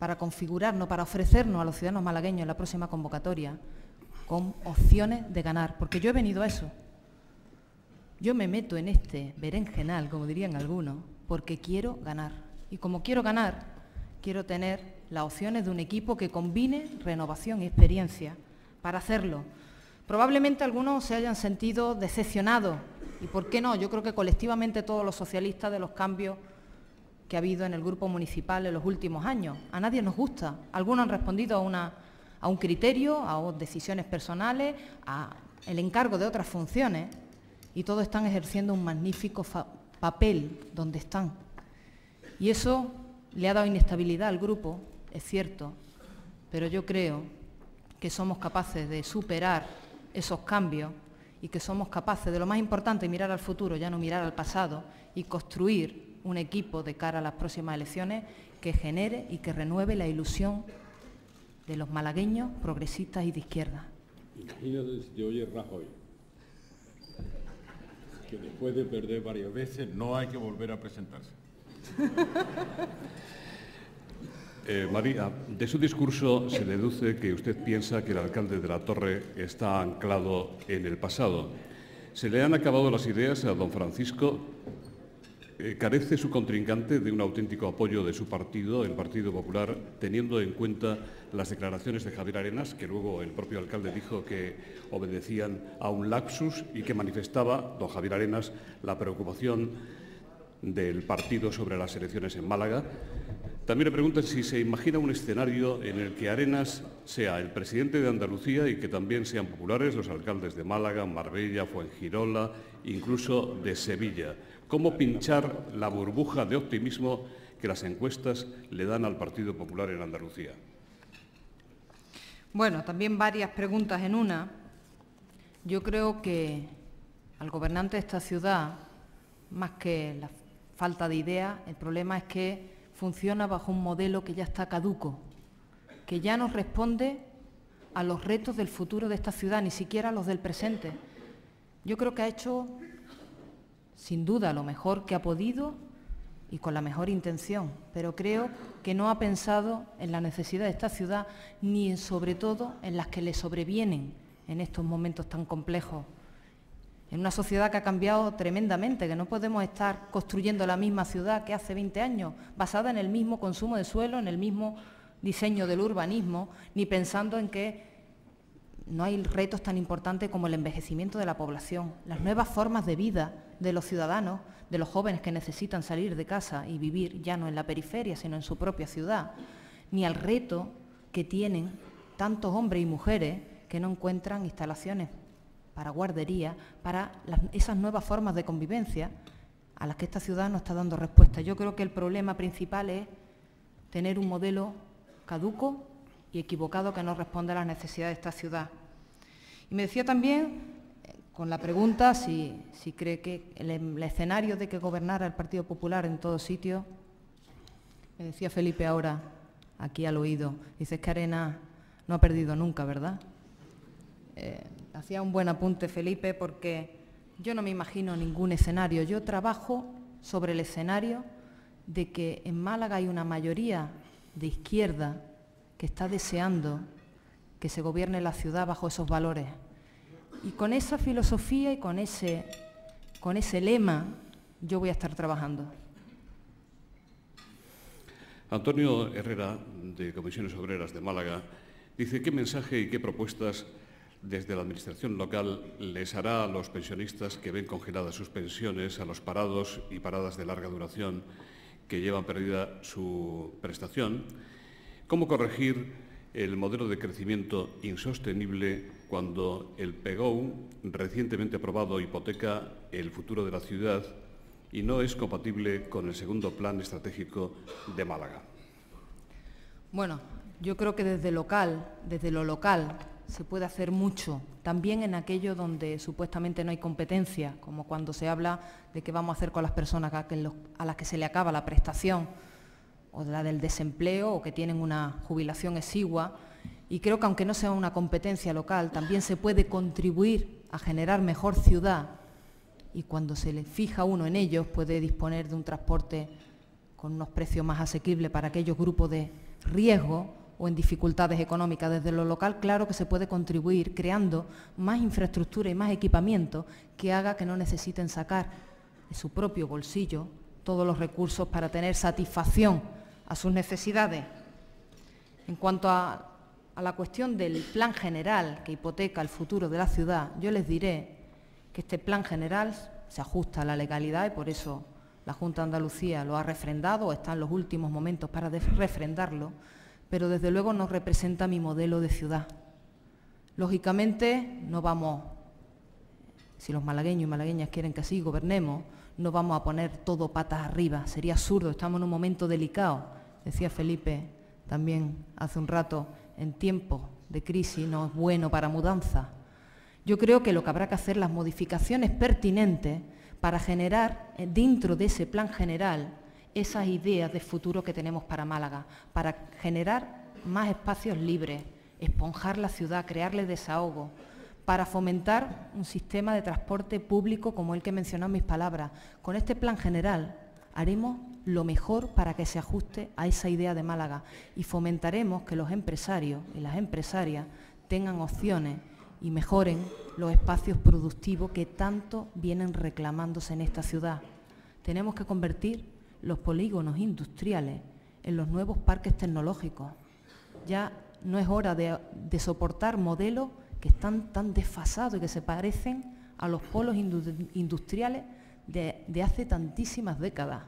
para configurarnos, para ofrecernos a los ciudadanos malagueños en la próxima convocatoria con opciones de ganar, porque yo he venido a eso. Yo me meto en este berenjenal, como dirían algunos, porque quiero ganar. Y como quiero ganar, quiero tener las opciones de un equipo que combine renovación y experiencia para hacerlo. Probablemente algunos se hayan sentido decepcionados ¿Y por qué no? Yo creo que colectivamente todos los socialistas de los cambios que ha habido en el grupo municipal en los últimos años. A nadie nos gusta. Algunos han respondido a, un criterio, a decisiones personales, a el encargo de otras funciones y todos están ejerciendo un magnífico papel donde están. Y eso le ha dado inestabilidad al grupo, es cierto, pero yo creo que somos capaces de superar esos cambios y que somos capaces de lo más importante, mirar al futuro, ya no mirar al pasado, y construir un equipo de cara a las próximas elecciones que genere y que renueve la ilusión de los malagueños progresistas y de izquierda. Imagínate si oye Rajoy, que después de perder varias veces no hay que volver a presentarse. Eh, María, de su discurso se deduce que usted piensa que el alcalde de la Torre está anclado en el pasado. ¿Se le han acabado las ideas a don Francisco? Eh, ¿Carece su contrincante de un auténtico apoyo de su partido, el Partido Popular, teniendo en cuenta las declaraciones de Javier Arenas, que luego el propio alcalde dijo que obedecían a un lapsus y que manifestaba, don Javier Arenas, la preocupación del partido sobre las elecciones en Málaga? También le preguntan si se imagina un escenario en el que Arenas sea el presidente de Andalucía y que también sean populares los alcaldes de Málaga, Marbella, Fuengirola, incluso de Sevilla. ¿Cómo pinchar la burbuja de optimismo que las encuestas le dan al Partido Popular en Andalucía? Bueno, también varias preguntas en una. Yo creo que al gobernante de esta ciudad, más que la falta de idea, el problema es que funciona bajo un modelo que ya está caduco, que ya no responde a los retos del futuro de esta ciudad, ni siquiera a los del presente. Yo creo que ha hecho, sin duda, lo mejor que ha podido y con la mejor intención, pero creo que no ha pensado en la necesidad de esta ciudad ni sobre todo en las que le sobrevienen en estos momentos tan complejos en una sociedad que ha cambiado tremendamente, que no podemos estar construyendo la misma ciudad que hace 20 años, basada en el mismo consumo de suelo, en el mismo diseño del urbanismo, ni pensando en que no hay retos tan importantes como el envejecimiento de la población, las nuevas formas de vida de los ciudadanos, de los jóvenes que necesitan salir de casa y vivir ya no en la periferia, sino en su propia ciudad, ni al reto que tienen tantos hombres y mujeres que no encuentran instalaciones para guardería, para esas nuevas formas de convivencia a las que esta ciudad no está dando respuesta. Yo creo que el problema principal es tener un modelo caduco y equivocado que no responde a las necesidades de esta ciudad. Y me decía también, eh, con la pregunta, si, cree que el, escenario de que gobernara el Partido Popular en todos sitios, me decía Felipe ahora, aquí al oído, dice que Arena no ha perdido nunca, ¿verdad? Eh, hacía un buen apunte Felipe porque yo no me imagino ningún escenario. Yo trabajo sobre el escenario de que en Málaga hay una mayoría de izquierda que está deseando que se gobierne la ciudad bajo esos valores. Y con esa filosofía y con ese, con ese lema yo voy a estar trabajando. Antonio Herrera, de Comisiones Obreras de Málaga, dice qué mensaje y qué propuestas desde la Administración local les hará a los pensionistas que ven congeladas sus pensiones, a los parados y paradas de larga duración que llevan perdida su prestación, cómo corregir el modelo de crecimiento insostenible cuando el PEGOU, recientemente aprobado, hipoteca el futuro de la ciudad y no es compatible con el segundo plan estratégico de Málaga. Bueno, yo creo que desde local, desde lo local, se puede hacer mucho, también en aquello donde supuestamente no hay competencia, como cuando se habla de qué vamos a hacer con las personas a las que se le acaba la prestación, o la del desempleo, o que tienen una jubilación exigua. Y creo que aunque no sea una competencia local, también se puede contribuir a generar mejor ciudad y cuando se le fija uno en ellos puede disponer de un transporte con unos precios más asequibles para aquellos grupos de riesgo o en dificultades económicas. Desde lo local, claro que se puede contribuir creando más infraestructura y más equipamiento que haga que no necesiten sacar de su propio bolsillo todos los recursos para tener satisfacción a sus necesidades. En cuanto a, la cuestión del plan general que hipoteca el futuro de la ciudad, yo les diré que este plan general se ajusta a la legalidad y por eso la Junta de Andalucía lo ha refrendado o está en los últimos momentos para refrendarlo pero desde luego no representa mi modelo de ciudad. Lógicamente no vamos, si los malagueños y malagueñas quieren que así gobernemos, no vamos a poner todo patas arriba, sería absurdo, estamos en un momento delicado, decía Felipe también hace un rato, en tiempos de crisis no es bueno para mudanza. Yo creo que lo que habrá que hacer las modificaciones pertinentes para generar eh, dentro de ese plan general esas ideas de futuro que tenemos para Málaga, para generar más espacios libres, esponjar la ciudad, crearle desahogo, para fomentar un sistema de transporte público como el que mencionó en mis palabras. Con este plan general haremos lo mejor para que se ajuste a esa idea de Málaga y fomentaremos que los empresarios y las empresarias tengan opciones y mejoren los espacios productivos que tanto vienen reclamándose en esta ciudad. Tenemos que convertir los polígonos industriales en los nuevos parques tecnológicos. Ya no es hora de, soportar modelos que están tan desfasados y que se parecen a los polos industriales de, hace tantísimas décadas.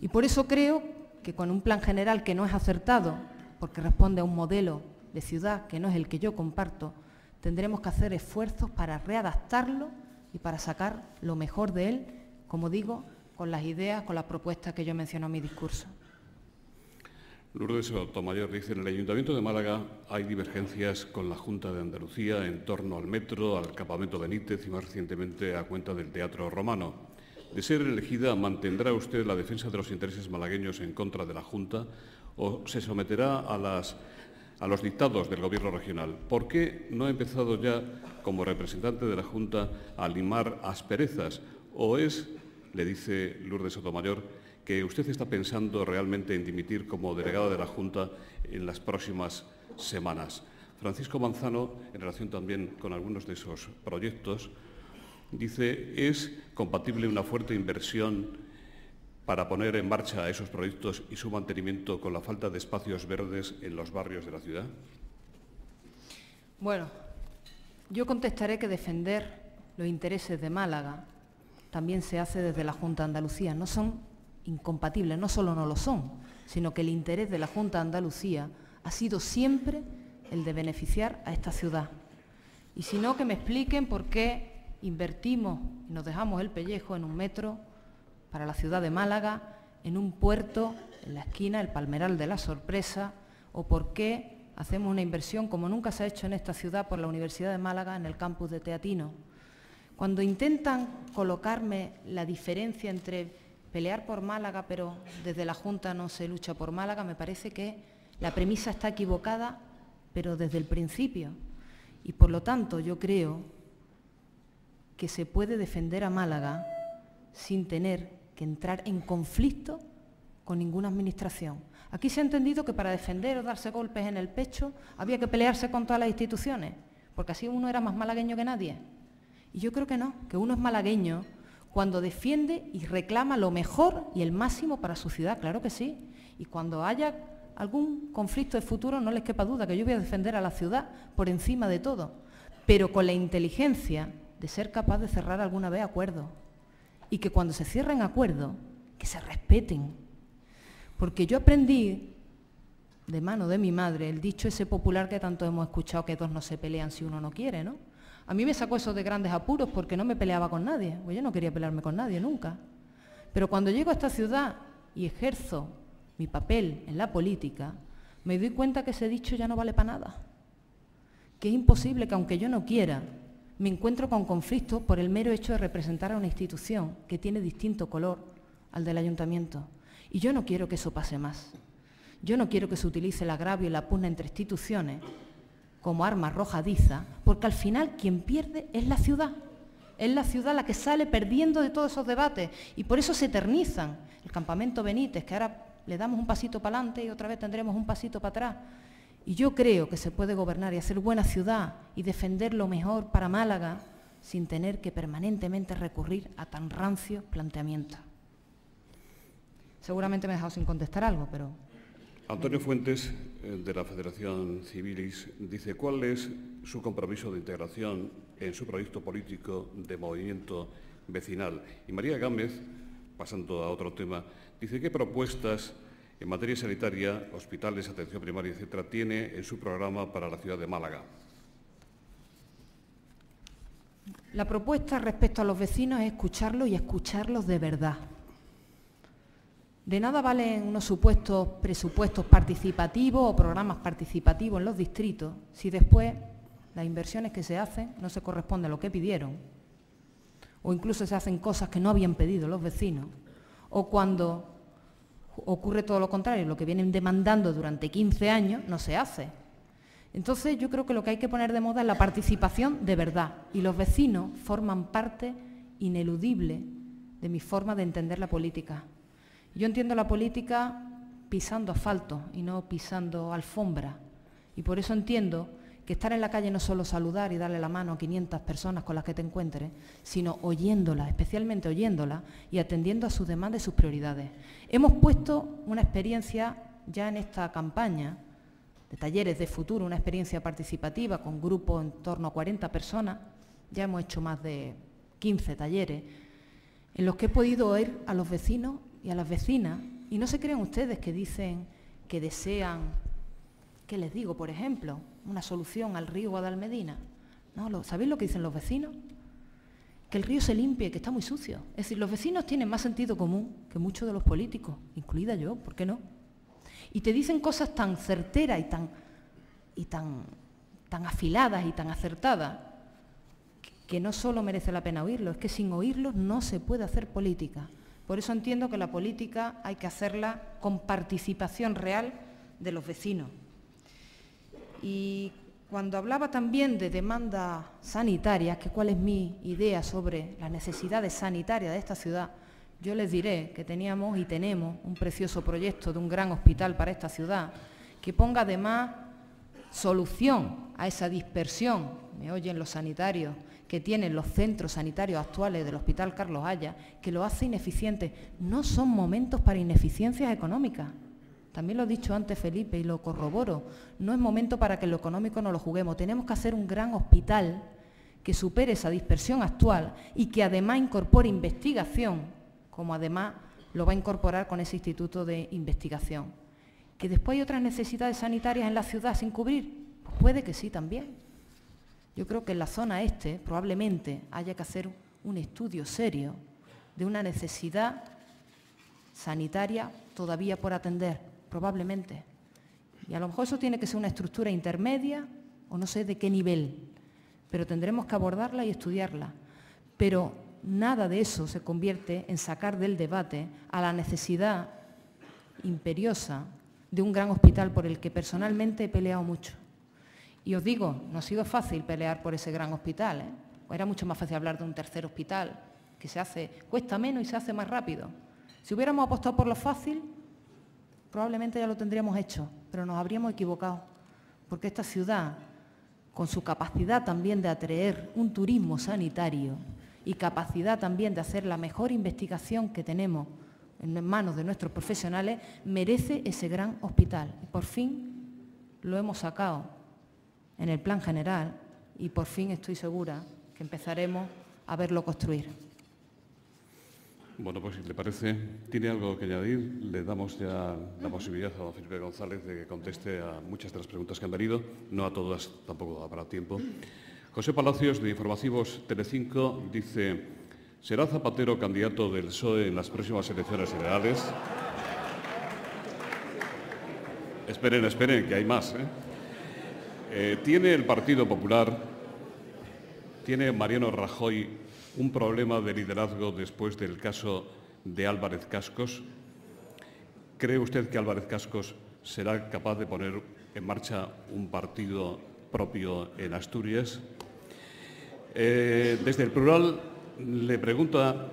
Y por eso creo que con un plan general que no es acertado, porque responde a un modelo de ciudad que no es el que yo comparto, tendremos que hacer esfuerzos para readaptarlo y para sacar lo mejor de él, como digo, con las ideas, con las propuestas que yo menciono en mi discurso. Lourdes Sotomayor dice, en el Ayuntamiento de Málaga hay divergencias con la Junta de Andalucía en torno al metro, al campamento Benítez y más recientemente a cuenta del Teatro Romano. De ser elegida, ¿mantendrá usted la defensa de los intereses malagueños en contra de la Junta o se someterá a, a los dictados del Gobierno regional? ¿Por qué no ha empezado ya, como representante de la Junta, a limar asperezas? ¿O es le dice Lourdes Sotomayor que usted está pensando realmente en dimitir como delegado de la Junta en las próximas semanas. Francisco Manzano, en relación también con algunos de esos proyectos, dice, ¿es compatible una fuerte inversión para poner en marcha esos proyectos y su mantenimiento con la falta de espacios verdes en los barrios de la ciudad? Bueno, Yo contestaré que defender los intereses de Málaga también se hace desde la Junta de Andalucía. No son incompatibles, no solo no lo son, sino que el interés de la Junta de Andalucía ha sido siempre el de beneficiar a esta ciudad. Y si no, que me expliquen por qué invertimos y nos dejamos el pellejo en un metro para la ciudad de Málaga, en un puerto, en la esquina, el Palmeral de la Sorpresa, o por qué hacemos una inversión como nunca se ha hecho en esta ciudad por la Universidad de Málaga en el campus de Teatino. Cuando intentan colocarme la diferencia entre pelear por Málaga, pero desde la Junta no se lucha por Málaga, me parece que la premisa está equivocada, pero desde el principio. Y por lo tanto yo creo que se puede defender a Málaga sin tener que entrar en conflicto con ninguna administración. Aquí se ha entendido que para defender o darse golpes en el pecho había que pelearse con todas las instituciones, porque así uno era más malagueño que nadie. Y yo creo que no, que uno es malagueño cuando defiende y reclama lo mejor y el máximo para su ciudad, claro que sí. Y cuando haya algún conflicto de futuro, no les quepa duda que yo voy a defender a la ciudad por encima de todo, pero con la inteligencia de ser capaz de cerrar alguna vez acuerdos. Y que cuando se cierren acuerdos, que se respeten. Porque yo aprendí de mano de mi madre el dicho ese popular que tanto hemos escuchado que dos no se pelean si uno no quiere, ¿no? A mí me sacó eso de grandes apuros porque no me peleaba con nadie, pues yo no quería pelearme con nadie nunca. Pero cuando llego a esta ciudad y ejerzo mi papel en la política, me doy cuenta que ese dicho ya no vale para nada. Que es imposible que aunque yo no quiera, me encuentro con conflictos por el mero hecho de representar a una institución que tiene distinto color al del ayuntamiento. Y yo no quiero que eso pase más. Yo no quiero que se utilice el agravio y la pugna entre instituciones como arma arrojadiza, porque al final quien pierde es la ciudad. Es la ciudad la que sale perdiendo de todos esos debates y por eso se eternizan. El campamento Benítez, que ahora le damos un pasito para adelante y otra vez tendremos un pasito para atrás. Y yo creo que se puede gobernar y hacer buena ciudad y defender lo mejor para Málaga sin tener que permanentemente recurrir a tan rancios planteamientos. Seguramente me he dejado sin contestar algo, pero... Antonio Fuentes, de la Federación Civilis, dice cuál es su compromiso de integración en su proyecto político de movimiento vecinal. Y María Gámez, pasando a otro tema, dice qué propuestas en materia sanitaria, hospitales, atención primaria, etcétera, tiene en su programa para la ciudad de Málaga. La propuesta respecto a los vecinos es escucharlos y escucharlos de verdad. De nada valen unos supuestos presupuestos participativos o programas participativos en los distritos si después las inversiones que se hacen no se corresponden a lo que pidieron o incluso se hacen cosas que no habían pedido los vecinos o cuando ocurre todo lo contrario, lo que vienen demandando durante 15 años no se hace. Entonces yo creo que lo que hay que poner de moda es la participación de verdad y los vecinos forman parte ineludible de mi forma de entender la política. Yo entiendo la política pisando asfalto y no pisando alfombra y por eso entiendo que estar en la calle no solo saludar y darle la mano a 500 personas con las que te encuentres, sino oyéndolas, especialmente oyéndolas y atendiendo a sus demandas y sus prioridades. Hemos puesto una experiencia ya en esta campaña de talleres de futuro, una experiencia participativa con grupos en torno a 40 personas, ya hemos hecho más de 15 talleres, en los que he podido oír a los vecinos y a las vecinas, y no se creen ustedes que dicen que desean, ¿qué les digo? Por ejemplo, una solución al río Guadalmedina. No, ¿Sabéis lo que dicen los vecinos? Que el río se limpie, que está muy sucio. Es decir, los vecinos tienen más sentido común que muchos de los políticos, incluida yo, ¿por qué no? Y te dicen cosas tan certeras y tan, y tan, tan afiladas y tan acertadas que no solo merece la pena oírlo, es que sin oírlos no se puede hacer política. Por eso entiendo que la política hay que hacerla con participación real de los vecinos. Y cuando hablaba también de demanda sanitaria, que cuál es mi idea sobre las necesidades sanitarias de esta ciudad, yo les diré que teníamos y tenemos un precioso proyecto de un gran hospital para esta ciudad, que ponga además solución a esa dispersión, me oyen los sanitarios, que tienen los centros sanitarios actuales del Hospital Carlos Haya, que lo hace ineficiente. No son momentos para ineficiencias económicas. También lo he dicho antes Felipe y lo corroboro. No es momento para que lo económico no lo juguemos. Tenemos que hacer un gran hospital que supere esa dispersión actual y que además incorpore investigación, como además lo va a incorporar con ese instituto de investigación. ¿Que después hay otras necesidades sanitarias en la ciudad sin cubrir? Pues puede que sí también. Yo creo que en la zona este probablemente haya que hacer un estudio serio de una necesidad sanitaria todavía por atender, probablemente. Y a lo mejor eso tiene que ser una estructura intermedia o no sé de qué nivel, pero tendremos que abordarla y estudiarla. Pero nada de eso se convierte en sacar del debate a la necesidad imperiosa de un gran hospital por el que personalmente he peleado mucho. Y os digo, no ha sido fácil pelear por ese gran hospital. ¿eh? Era mucho más fácil hablar de un tercer hospital, que se hace, cuesta menos y se hace más rápido. Si hubiéramos apostado por lo fácil, probablemente ya lo tendríamos hecho, pero nos habríamos equivocado, porque esta ciudad, con su capacidad también de atraer un turismo sanitario y capacidad también de hacer la mejor investigación que tenemos en manos de nuestros profesionales, merece ese gran hospital. Por fin lo hemos sacado en el plan general y por fin estoy segura que empezaremos a verlo construir. Bueno, pues si le parece, ¿tiene algo que añadir? Le damos ya la posibilidad a don Felipe González de que conteste a muchas de las preguntas que han venido, no a todas, tampoco da para tiempo. José Palacios, de Informativos Telecinco, dice, ¿será Zapatero candidato del PSOE en las próximas elecciones generales? Esperen, esperen, que hay más. ¿eh? Eh, ¿Tiene el Partido Popular, tiene Mariano Rajoy un problema de liderazgo después del caso de Álvarez Cascos? ¿Cree usted que Álvarez Cascos será capaz de poner en marcha un partido propio en Asturias? Eh, desde el plural le pregunta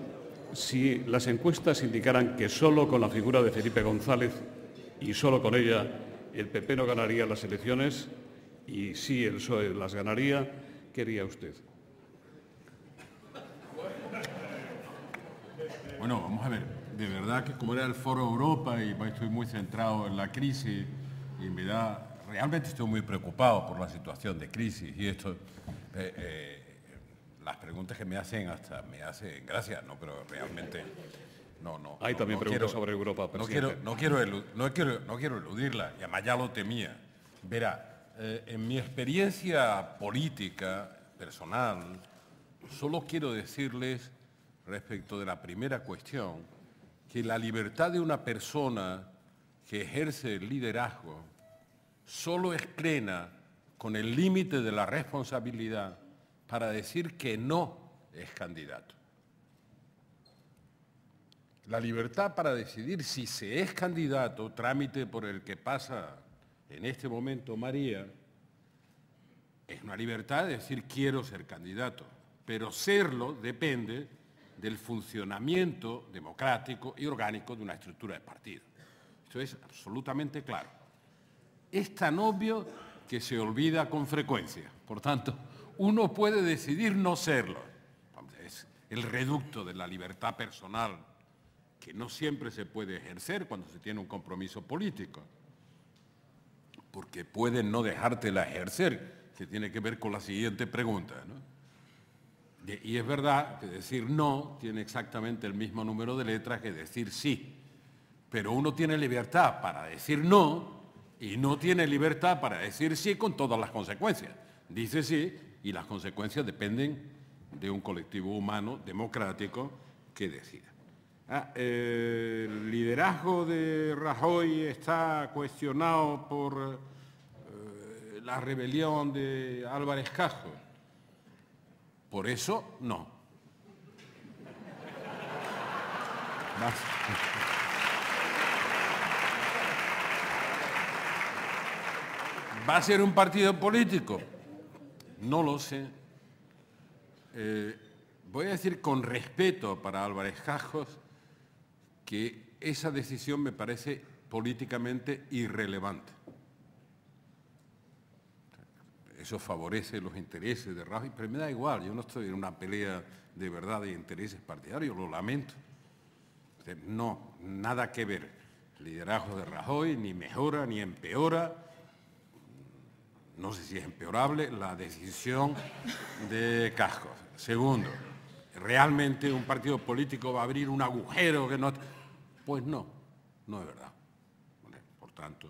si las encuestas indicaran que solo con la figura de Felipe González y solo con ella el PP no ganaría las elecciones y si el PSOE las ganaría, ¿qué haría usted? Bueno, vamos a ver, de verdad que como era el Foro Europa y estoy muy centrado en la crisis y me da, realmente estoy muy preocupado por la situación de crisis y esto, eh, eh, las preguntas que me hacen hasta me hacen gracia, ¿no? Pero realmente no, no. Hay también preguntas sobre Europa, no quiero, no quiero, no quiero, no quiero eludirla, y además ya lo temía. Verá, eh, en mi experiencia política personal, solo quiero decirles respecto de la primera cuestión, que la libertad de una persona que ejerce el liderazgo solo es plena con el límite de la responsabilidad para decir que no es candidato. La libertad para decidir si se es candidato, trámite por el que pasa en este momento María, es una libertad de decir quiero ser candidato, pero serlo depende del funcionamiento democrático y orgánico de una estructura de partido. Esto es absolutamente claro. Es tan obvio que se olvida con frecuencia. Por tanto, uno puede decidir no serlo. Es el reducto de la libertad personal que no siempre se puede ejercer cuando se tiene un compromiso político. Porque pueden no dejártela ejercer, que tiene que ver con la siguiente pregunta. ¿no? Y es verdad que decir no tiene exactamente el mismo número de letras que decir sí. Pero uno tiene libertad para decir no y no tiene libertad para decir sí con todas las consecuencias. Dice sí y las consecuencias dependen de un colectivo humano democrático que decida. Ah, el liderazgo de Rajoy está cuestionado por eh, la rebelión de Álvarez Casco. Por eso, no. ¿Va a ser un partido político? No lo sé. Eh, voy a decir con respeto para Álvarez Cajos que esa decisión me parece políticamente irrelevante eso favorece los intereses de Rajoy, pero me da igual, yo no estoy en una pelea de verdad de intereses partidarios, lo lamento. No, nada que ver. Liderazgo de Rajoy ni mejora ni empeora no sé si es empeorable, la decisión de Cascos. Segundo, ¿realmente un partido político va a abrir un agujero que no... Pues no, no es verdad. Por tanto,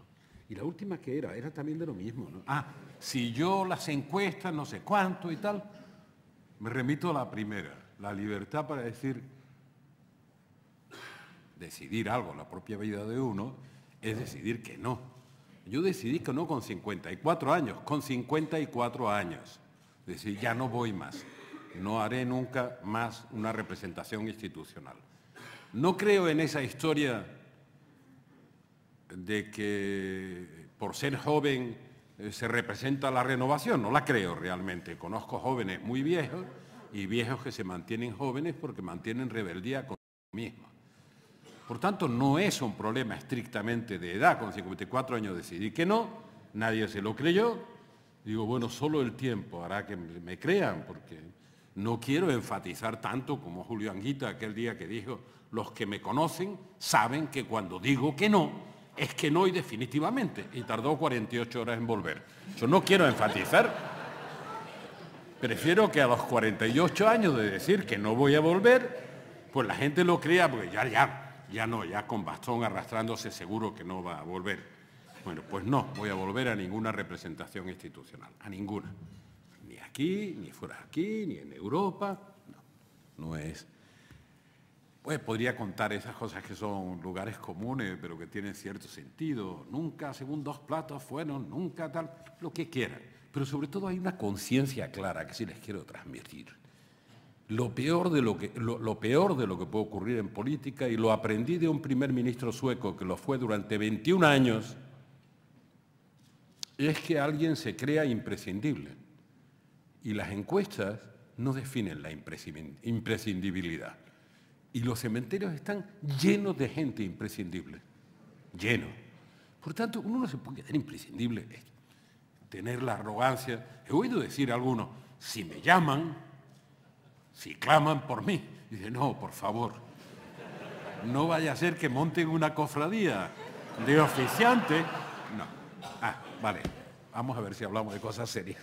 y la última que era, era también de lo mismo. ¿no? Ah, si yo las encuestas, no sé cuánto y tal, me remito a la primera, la libertad para decir, decidir algo, la propia vida de uno, es decidir que no. Yo decidí que no con 54 años, con 54 años. Decir, ya no voy más, no haré nunca más una representación institucional. No creo en esa historia de que por ser joven eh, se representa la renovación, no la creo realmente. Conozco jóvenes muy viejos y viejos que se mantienen jóvenes porque mantienen rebeldía con mismo. Por tanto, no es un problema estrictamente de edad. Con 54 años decidí que no, nadie se lo creyó. Digo, bueno, solo el tiempo hará que me crean, porque no quiero enfatizar tanto como Julio Anguita aquel día que dijo, los que me conocen saben que cuando digo que no, es que no y definitivamente. Y tardó 48 horas en volver. Yo no quiero enfatizar. Prefiero que a los 48 años de decir que no voy a volver, pues la gente lo crea, porque ya, ya, ya no, ya con bastón arrastrándose seguro que no va a volver. Bueno, pues no, voy a volver a ninguna representación institucional, a ninguna. Ni aquí, ni fuera de aquí, ni en Europa. No, no es pues podría contar esas cosas que son lugares comunes, pero que tienen cierto sentido. Nunca según dos platos fueron, nunca tal, lo que quieran. Pero sobre todo hay una conciencia clara que sí les quiero transmitir. Lo peor, de lo, que, lo peor de lo que puede ocurrir en política, y lo aprendí de un primer ministro sueco que lo fue durante 21 años, es que alguien se crea imprescindible. Y las encuestas no definen la imprescindibilidad. Y los cementerios están llenos de gente imprescindible. Llenos. Por tanto, uno no se puede quedar imprescindible. Tener la arrogancia. He oído decir a algunos, si me llaman, si claman por mí. Dice, no, por favor. No vaya a ser que monten una cofradía de oficiante. No. Ah, vale. Vamos a ver si hablamos de cosas serias.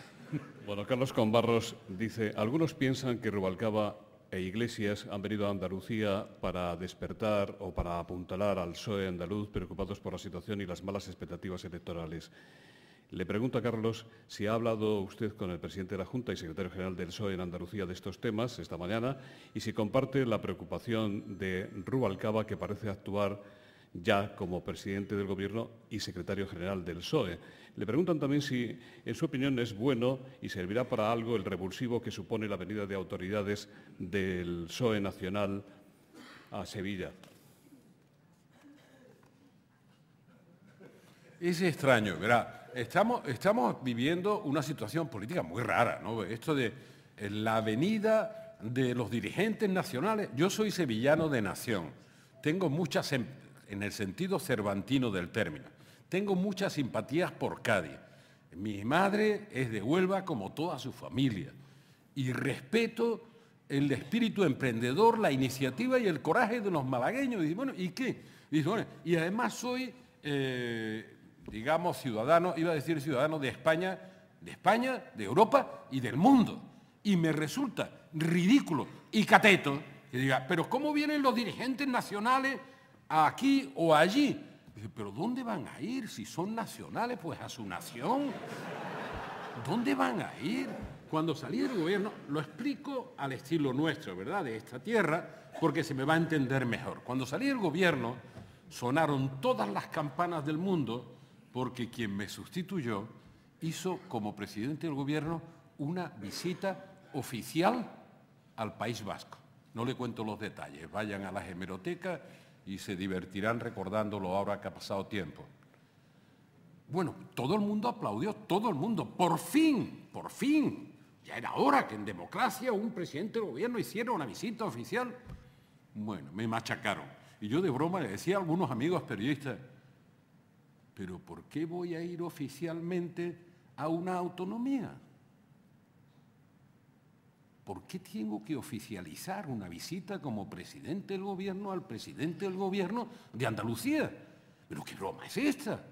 Bueno, Carlos Conbarros dice, algunos piensan que Rubalcaba e Iglesias han venido a Andalucía para despertar o para apuntalar al PSOE andaluz preocupados por la situación y las malas expectativas electorales. Le pregunto a Carlos si ha hablado usted con el presidente de la Junta y secretario general del PSOE en Andalucía de estos temas esta mañana y si comparte la preocupación de Rubalcaba, que parece actuar ya como presidente del Gobierno y secretario general del PSOE. Le preguntan también si, en su opinión, es bueno y servirá para algo el revulsivo que supone la venida de autoridades del PSOE nacional a Sevilla. Es extraño, verá, estamos, estamos viviendo una situación política muy rara, ¿no? Esto de la venida de los dirigentes nacionales. Yo soy sevillano de nación, tengo muchas, em, en el sentido cervantino del término, tengo muchas simpatías por Cádiz. Mi madre es de Huelva como toda su familia y respeto el espíritu emprendedor, la iniciativa y el coraje de los malagueños. Y bueno, ¿y qué? Y, además soy, eh, digamos, ciudadano, iba a decir ciudadano de España, de España, de Europa y del mundo. Y me resulta ridículo y cateto que diga, pero ¿cómo vienen los dirigentes nacionales aquí o allí? Pero ¿dónde van a ir? Si son nacionales, pues a su nación. ¿Dónde van a ir? Cuando salí del gobierno, lo explico al estilo nuestro, ¿verdad? De esta tierra, porque se me va a entender mejor. Cuando salí del gobierno, sonaron todas las campanas del mundo, porque quien me sustituyó hizo como presidente del gobierno una visita oficial al País Vasco. No le cuento los detalles, vayan a las hemerotecas y se divertirán recordándolo ahora que ha pasado tiempo. Bueno, todo el mundo aplaudió, todo el mundo, por fin, por fin. Ya era hora que en democracia un presidente del gobierno hiciera una visita oficial. Bueno, me machacaron. Y yo de broma le decía a algunos amigos periodistas, pero ¿por qué voy a ir oficialmente a una autonomía? ¿Por qué tengo que oficializar una visita como presidente del gobierno al presidente del gobierno de Andalucía? Pero qué broma es esta,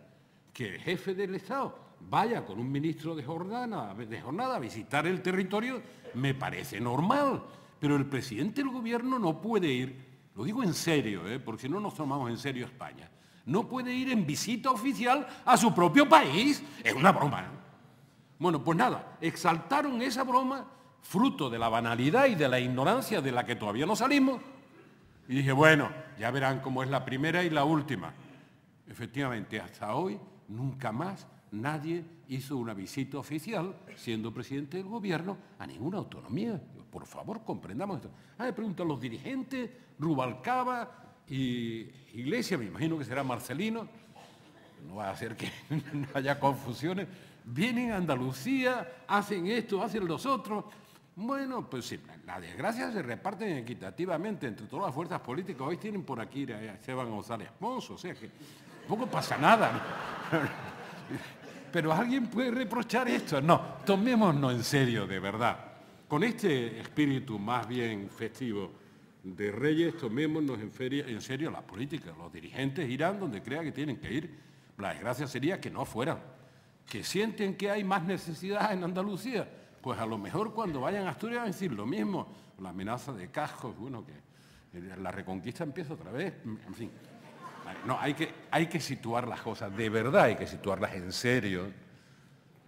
que el jefe del Estado vaya con un ministro de jornada, de jornada a visitar el territorio, me parece normal. Pero el presidente del gobierno no puede ir, lo digo en serio, ¿eh? porque si no nos tomamos en serio España, no puede ir en visita oficial a su propio país. Es una broma. Bueno, pues nada, exaltaron esa broma fruto de la banalidad y de la ignorancia de la que todavía no salimos. Y dije, bueno, ya verán cómo es la primera y la última. Efectivamente, hasta hoy nunca más nadie hizo una visita oficial, siendo presidente del gobierno, a ninguna autonomía. Por favor, comprendamos esto. Ah, me preguntan los dirigentes, Rubalcaba y Iglesia, me imagino que será Marcelino, no va a hacer que no haya confusiones, vienen a Andalucía, hacen esto, hacen los otros. Bueno, pues sí, las desgracias se reparten equitativamente entre todas las fuerzas políticas. Hoy tienen por aquí a Esteban González Pons, o sea que tampoco pasa nada. Pero alguien puede reprochar esto. No, tomémonos en serio, de verdad. Con este espíritu más bien festivo de Reyes, tomémonos en, en serio la política. Los dirigentes irán donde crean que tienen que ir. La desgracia sería que no fueran. Que sienten que hay más necesidad en Andalucía. Pues a lo mejor cuando vayan a Asturias van a decir lo mismo. La amenaza de cascos, bueno, que la reconquista empieza otra vez. En fin, no, hay que, hay que situar las cosas, de verdad hay que situarlas en serio.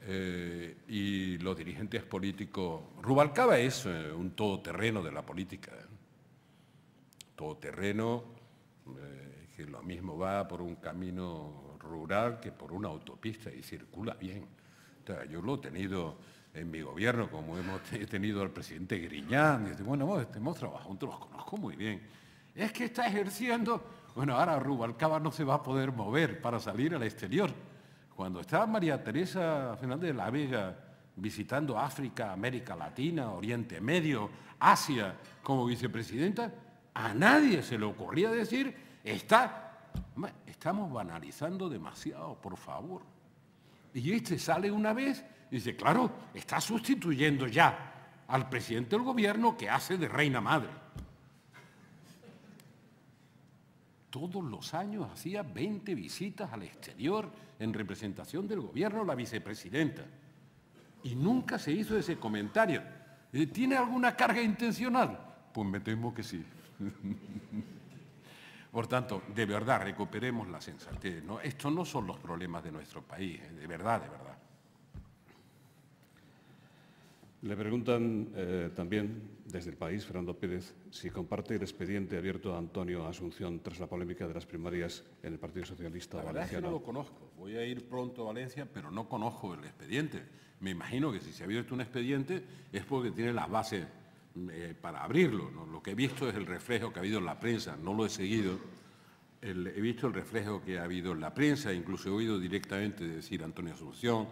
Eh, y los dirigentes políticos... Rubalcaba es eh, un todoterreno de la política. ¿eh? Todoterreno que lo mismo va por un camino rural que por una autopista y circula bien. yo lo he tenido en mi gobierno, como hemos tenido al presidente Griñán. Y bueno, hemos trabajado los conozco muy bien. Es que está ejerciendo bueno, ahora Rubalcaba no se va a poder mover para salir al exterior. Cuando estaba María Teresa Fernández de la Vega visitando África, América Latina, Oriente Medio, Asia como vicepresidenta, a nadie se le ocurría decir, está, estamos banalizando demasiado, por favor. Y este sale una vez dice, claro, está sustituyendo ya al presidente del gobierno que hace de reina madre. todos los años hacía 20 visitas al exterior en representación del gobierno, la vicepresidenta. Y nunca se hizo ese comentario. ¿Tiene alguna carga intencional? Pues me temo que sí. Por tanto, de verdad, recuperemos la sensatez. ¿no? Estos no son los problemas de nuestro país, eh, de verdad, de verdad. Le preguntan eh, también desde el país, Fernando Pérez, si comparte el expediente abierto a Antonio Asunción tras la polémica de las primarias en el Partido Socialista la Es que no lo conozco. Voy a ir pronto a Valencia, pero no conozco el expediente. Me imagino que si se ha abierto un expediente es porque tiene las bases eh, para abrirlo. Lo que he visto es el reflejo que ha habido en la prensa, no lo he seguido. he visto el reflejo que ha habido en la prensa, incluso he oído directamente decir Antonio Asunción,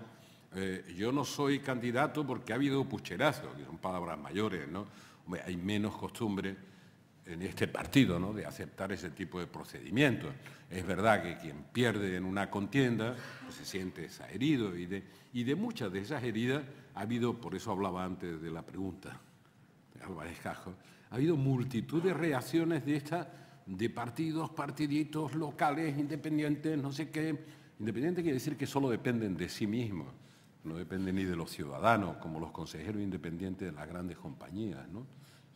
eh, yo no soy candidato porque ha habido pucherazo, que son palabras mayores, ¿no? hay menos costumbre en este partido ¿no? de aceptar ese tipo de procedimientos. Es verdad que quien pierde en una contienda pues, se siente herido y de, y de muchas de esas heridas ha habido, por eso hablaba antes de la pregunta de Álvarez Cajo, ha habido multitud de reacciones de estas, de partidos, partiditos locales, independientes, no sé qué. Independiente quiere decir que solo dependen de sí mismos no depende ni de los ciudadanos, como los consejeros independientes de las grandes compañías, ¿no?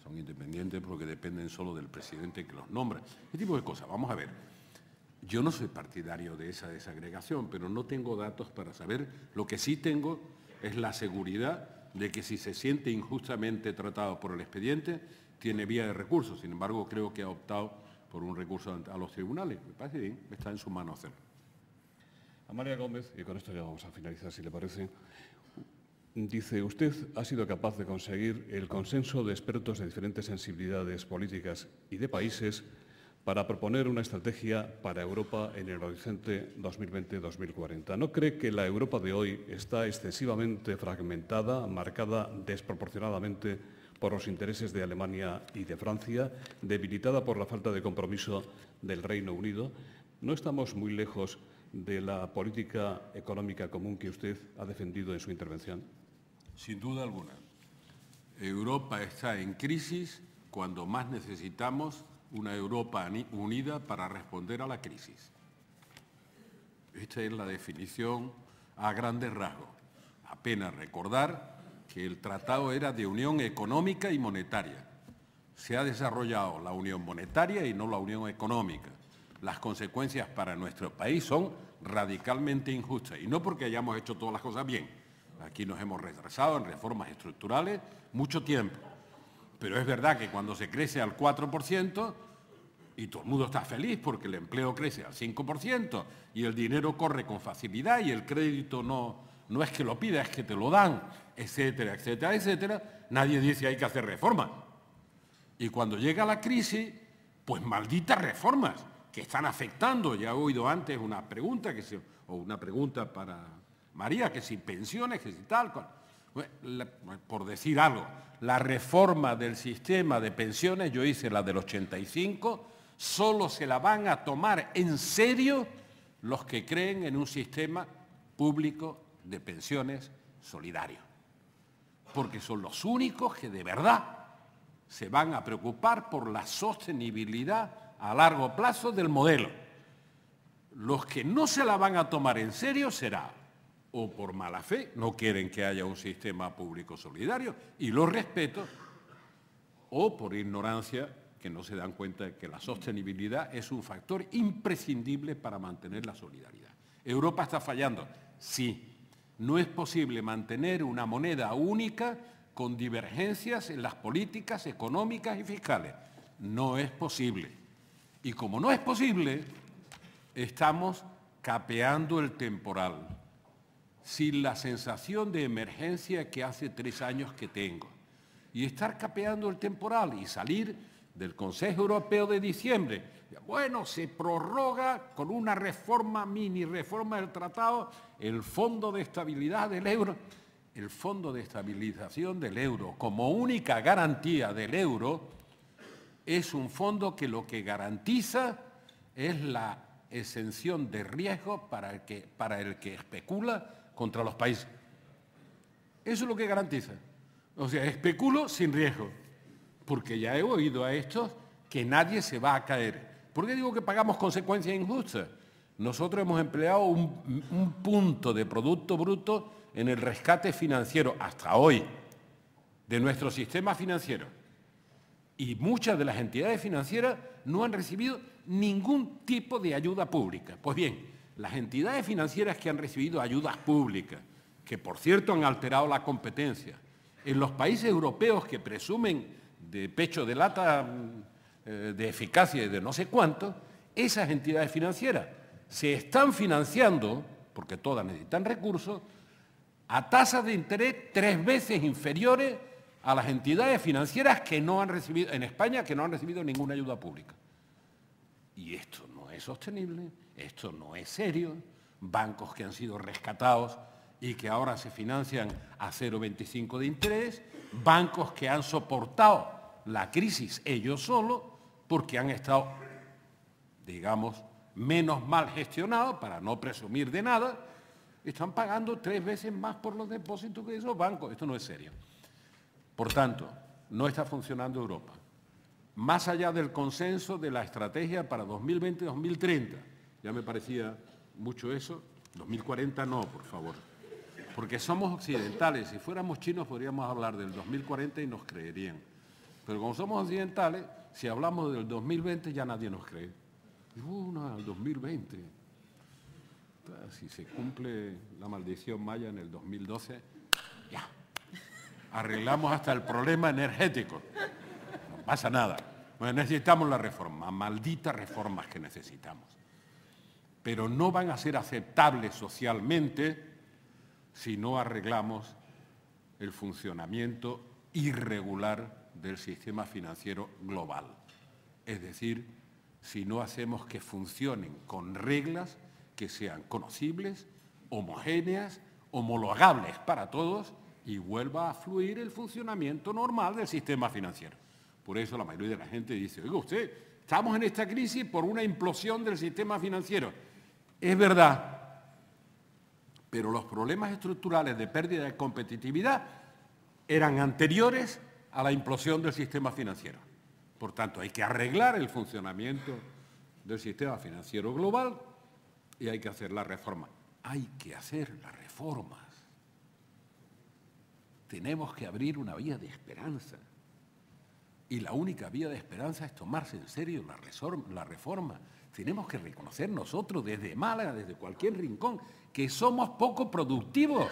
Son independientes porque dependen solo del presidente que los nombra. Ese tipo de cosas. Vamos a ver. Yo no soy partidario de esa desagregación, pero no tengo datos para saber. Lo que sí tengo es la seguridad de que si se siente injustamente tratado por el expediente, tiene vía de recurso. Sin embargo, creo que ha optado por un recurso a los tribunales. Me parece bien, está en su mano hacerlo. María Gómez, y con esto ya vamos a finalizar, si le parece, dice, usted ha sido capaz de conseguir el consenso de expertos de diferentes sensibilidades políticas y de países para proponer una estrategia para Europa en el horizonte 2020-2040. ¿No cree que la Europa de hoy está excesivamente fragmentada, marcada desproporcionadamente por los intereses de Alemania y de Francia, debilitada por la falta de compromiso del Reino Unido? ¿No estamos muy lejos la política económica común que usted ha defendido en su intervención? Sin duda alguna. Europa está en crisis cuando más necesitamos una Europa unida para responder a la crisis. Esta es la definición a grandes rasgos. Apenas recordar que el tratado era de unión económica y monetaria. Se ha desarrollado la unión monetaria y no la unión económica. Las consecuencias para nuestro país son radicalmente injustas y no porque hayamos hecho todas las cosas bien. Aquí nos hemos retrasado en reformas estructurales mucho tiempo. Pero es verdad que cuando se crece al 4%, y todo el mundo está feliz porque el empleo crece al 5% y el dinero corre con facilidad y el crédito no, no es que lo pida, es que te lo dan, etcétera, etcétera, etcétera, nadie dice hay que hacer reformas. Y cuando llega la crisis, pues malditas reformas que están afectando, ya he oído antes una pregunta, que o una pregunta para María, que si pensiones, que si tal, por decir algo, la reforma del sistema de pensiones, yo hice la del 85, solo se la van a tomar en serio los que creen en un sistema público de pensiones solidario. Porque son los únicos que de verdad se van a preocupar por la sostenibilidad a largo plazo del modelo. Los que no se la van a tomar en serio será o por mala fe, no quieren que haya un sistema público solidario, y lo respeto, o por ignorancia que no se dan cuenta de que la sostenibilidad es un factor imprescindible para mantener la solidaridad. Europa está fallando, sí. No es posible mantener una moneda única con divergencias en las políticas económicas y fiscales. No es posible. Y como no es posible, estamos capeando el temporal, sin la sensación de emergencia que hace tres años que tengo. Y estar capeando el temporal y salir del Consejo Europeo de diciembre. Bueno, se prorroga con una reforma, mini reforma del tratado, el Fondo de Estabilidad del Euro. El Fondo de Estabilización del Euro, como única garantía del euro, es un fondo que lo que garantiza es la exención de riesgo para el que, para el que especula contra los países. Eso es lo que garantiza. O sea, especulo sin riesgo porque ya he oído a estos que nadie se va a caer. ¿Por qué digo que pagamos consecuencias injustas? Nosotros hemos empleado un, punto de Producto Bruto en el rescate financiero hasta hoy de nuestro sistema financiero. Y muchas de las entidades financieras no han recibido ningún tipo de ayuda pública. Pues bien, las entidades financieras que han recibido ayudas públicas, que por cierto han alterado la competencia, en los países europeos que presumen de pecho de lata, eh, de eficacia y de no sé cuánto, esas entidades financieras se están financiando, porque todas necesitan recursos, a tasas de interés tres veces inferiores a las entidades financieras que no han recibido, en España, que no han recibido ninguna ayuda pública. Y esto no es sostenible, esto no es serio. Bancos que han sido rescatados y que ahora se financian a 0,25 de interés, bancos que han soportado la crisis ellos solos porque han estado, digamos, menos mal gestionados, para no presumir de nada, están pagando tres veces más por los depósitos que esos bancos. Esto no es serio. Por tanto, no está funcionando Europa. Más allá del consenso de la estrategia para 2020-2030, ya me parecía mucho eso, 2040 no, por favor, porque somos occidentales, si fuéramos chinos podríamos hablar del 2040 y nos creerían. Pero como somos occidentales, si hablamos del 2020 ya nadie nos cree. Uh, no, el 2020. Si se cumple la maldición maya en el 2012, ya. Arreglamos hasta el problema energético. No pasa nada. Necesitamos la reforma, malditas reformas que necesitamos. Pero no van a ser aceptables socialmente si no arreglamos el funcionamiento irregular del sistema financiero global. Es decir, si no hacemos que funcionen con reglas que sean conocibles, homogéneas, homologables para todos y vuelva a fluir el funcionamiento normal del sistema financiero. Por eso la mayoría de la gente dice, oiga usted, estamos en esta crisis por una implosión del sistema financiero. Es verdad, pero los problemas estructurales de pérdida de competitividad eran anteriores a la implosión del sistema financiero. Por tanto, hay que arreglar el funcionamiento del sistema financiero global y hay que hacer la reforma. hay que hacer las reformas. Tenemos que abrir una vía de esperanza. Y la única vía de esperanza es tomarse en serio la, reforma. Tenemos que reconocer nosotros desde Málaga, desde cualquier rincón, que somos poco productivos,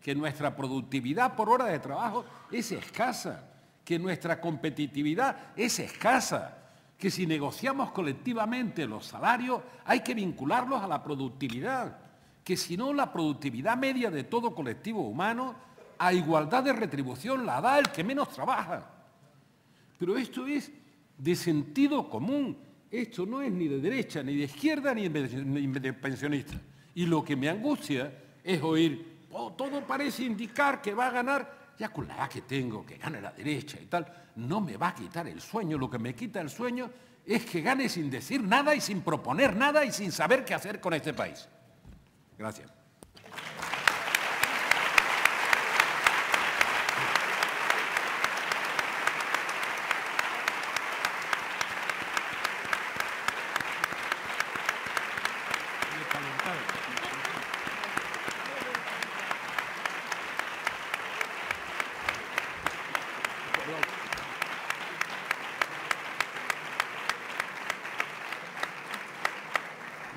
que nuestra productividad por hora de trabajo es escasa, que nuestra competitividad es escasa, que si negociamos colectivamente los salarios hay que vincularlos a la productividad, que si no la productividad media de todo colectivo humano a igualdad de retribución la da el que menos trabaja. Pero esto es de sentido común, esto no es ni de derecha, ni de izquierda, ni de pensionista. Y lo que me angustia es oír, oh, todo parece indicar que va a ganar, ya con la edad que tengo, que gane la derecha y tal, no me va a quitar el sueño. Lo que me quita el sueño es que gane sin decir nada y sin proponer nada y sin saber qué hacer con este país. Gracias.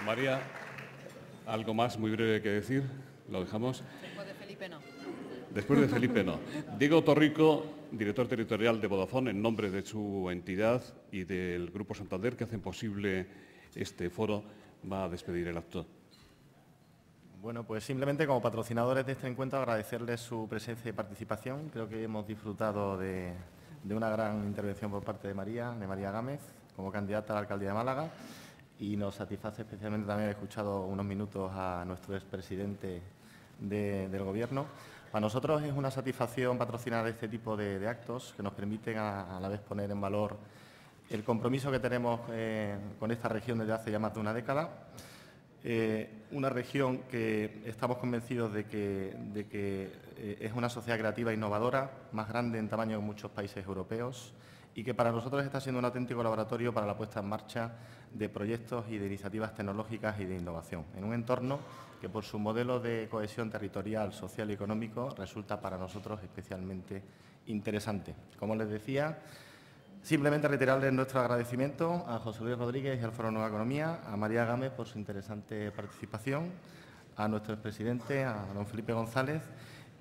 María, ¿algo más muy breve que decir? ¿Lo dejamos? Después de Felipe no. Después de Felipe no. Diego Torrico, director territorial de Vodafone, en nombre de su entidad y del Grupo Santander, que hacen posible este foro, va a despedir el acto. Bueno, pues simplemente como patrocinadores de este encuentro agradecerles su presencia y participación. Creo que hemos disfrutado de, de una gran intervención por parte de María, de María Gámez, como candidata a la alcaldía de Málaga y nos satisface especialmente también haber escuchado unos minutos a nuestro expresidente del Gobierno. Para nosotros es una satisfacción patrocinar este tipo de, actos que nos permiten a, la vez poner en valor el compromiso que tenemos eh, con esta región desde hace ya más de una década. Eh, una región que estamos convencidos de que, eh, es una sociedad creativa e innovadora, más grande en tamaño que muchos países europeos y que para nosotros está siendo un auténtico laboratorio para la puesta en marcha de proyectos y de iniciativas tecnológicas y de innovación, en un entorno que por su modelo de cohesión territorial, social y económico resulta para nosotros especialmente interesante. Como les decía, simplemente reiterarles nuestro agradecimiento a José Luis Rodríguez y al Foro Nueva Economía, a María Gámez por su interesante participación, a nuestro expresidente, a don Felipe González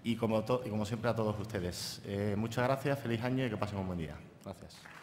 y como, siempre a todos ustedes. Eh, muchas gracias, feliz año y que pasen un buen día. Gracias.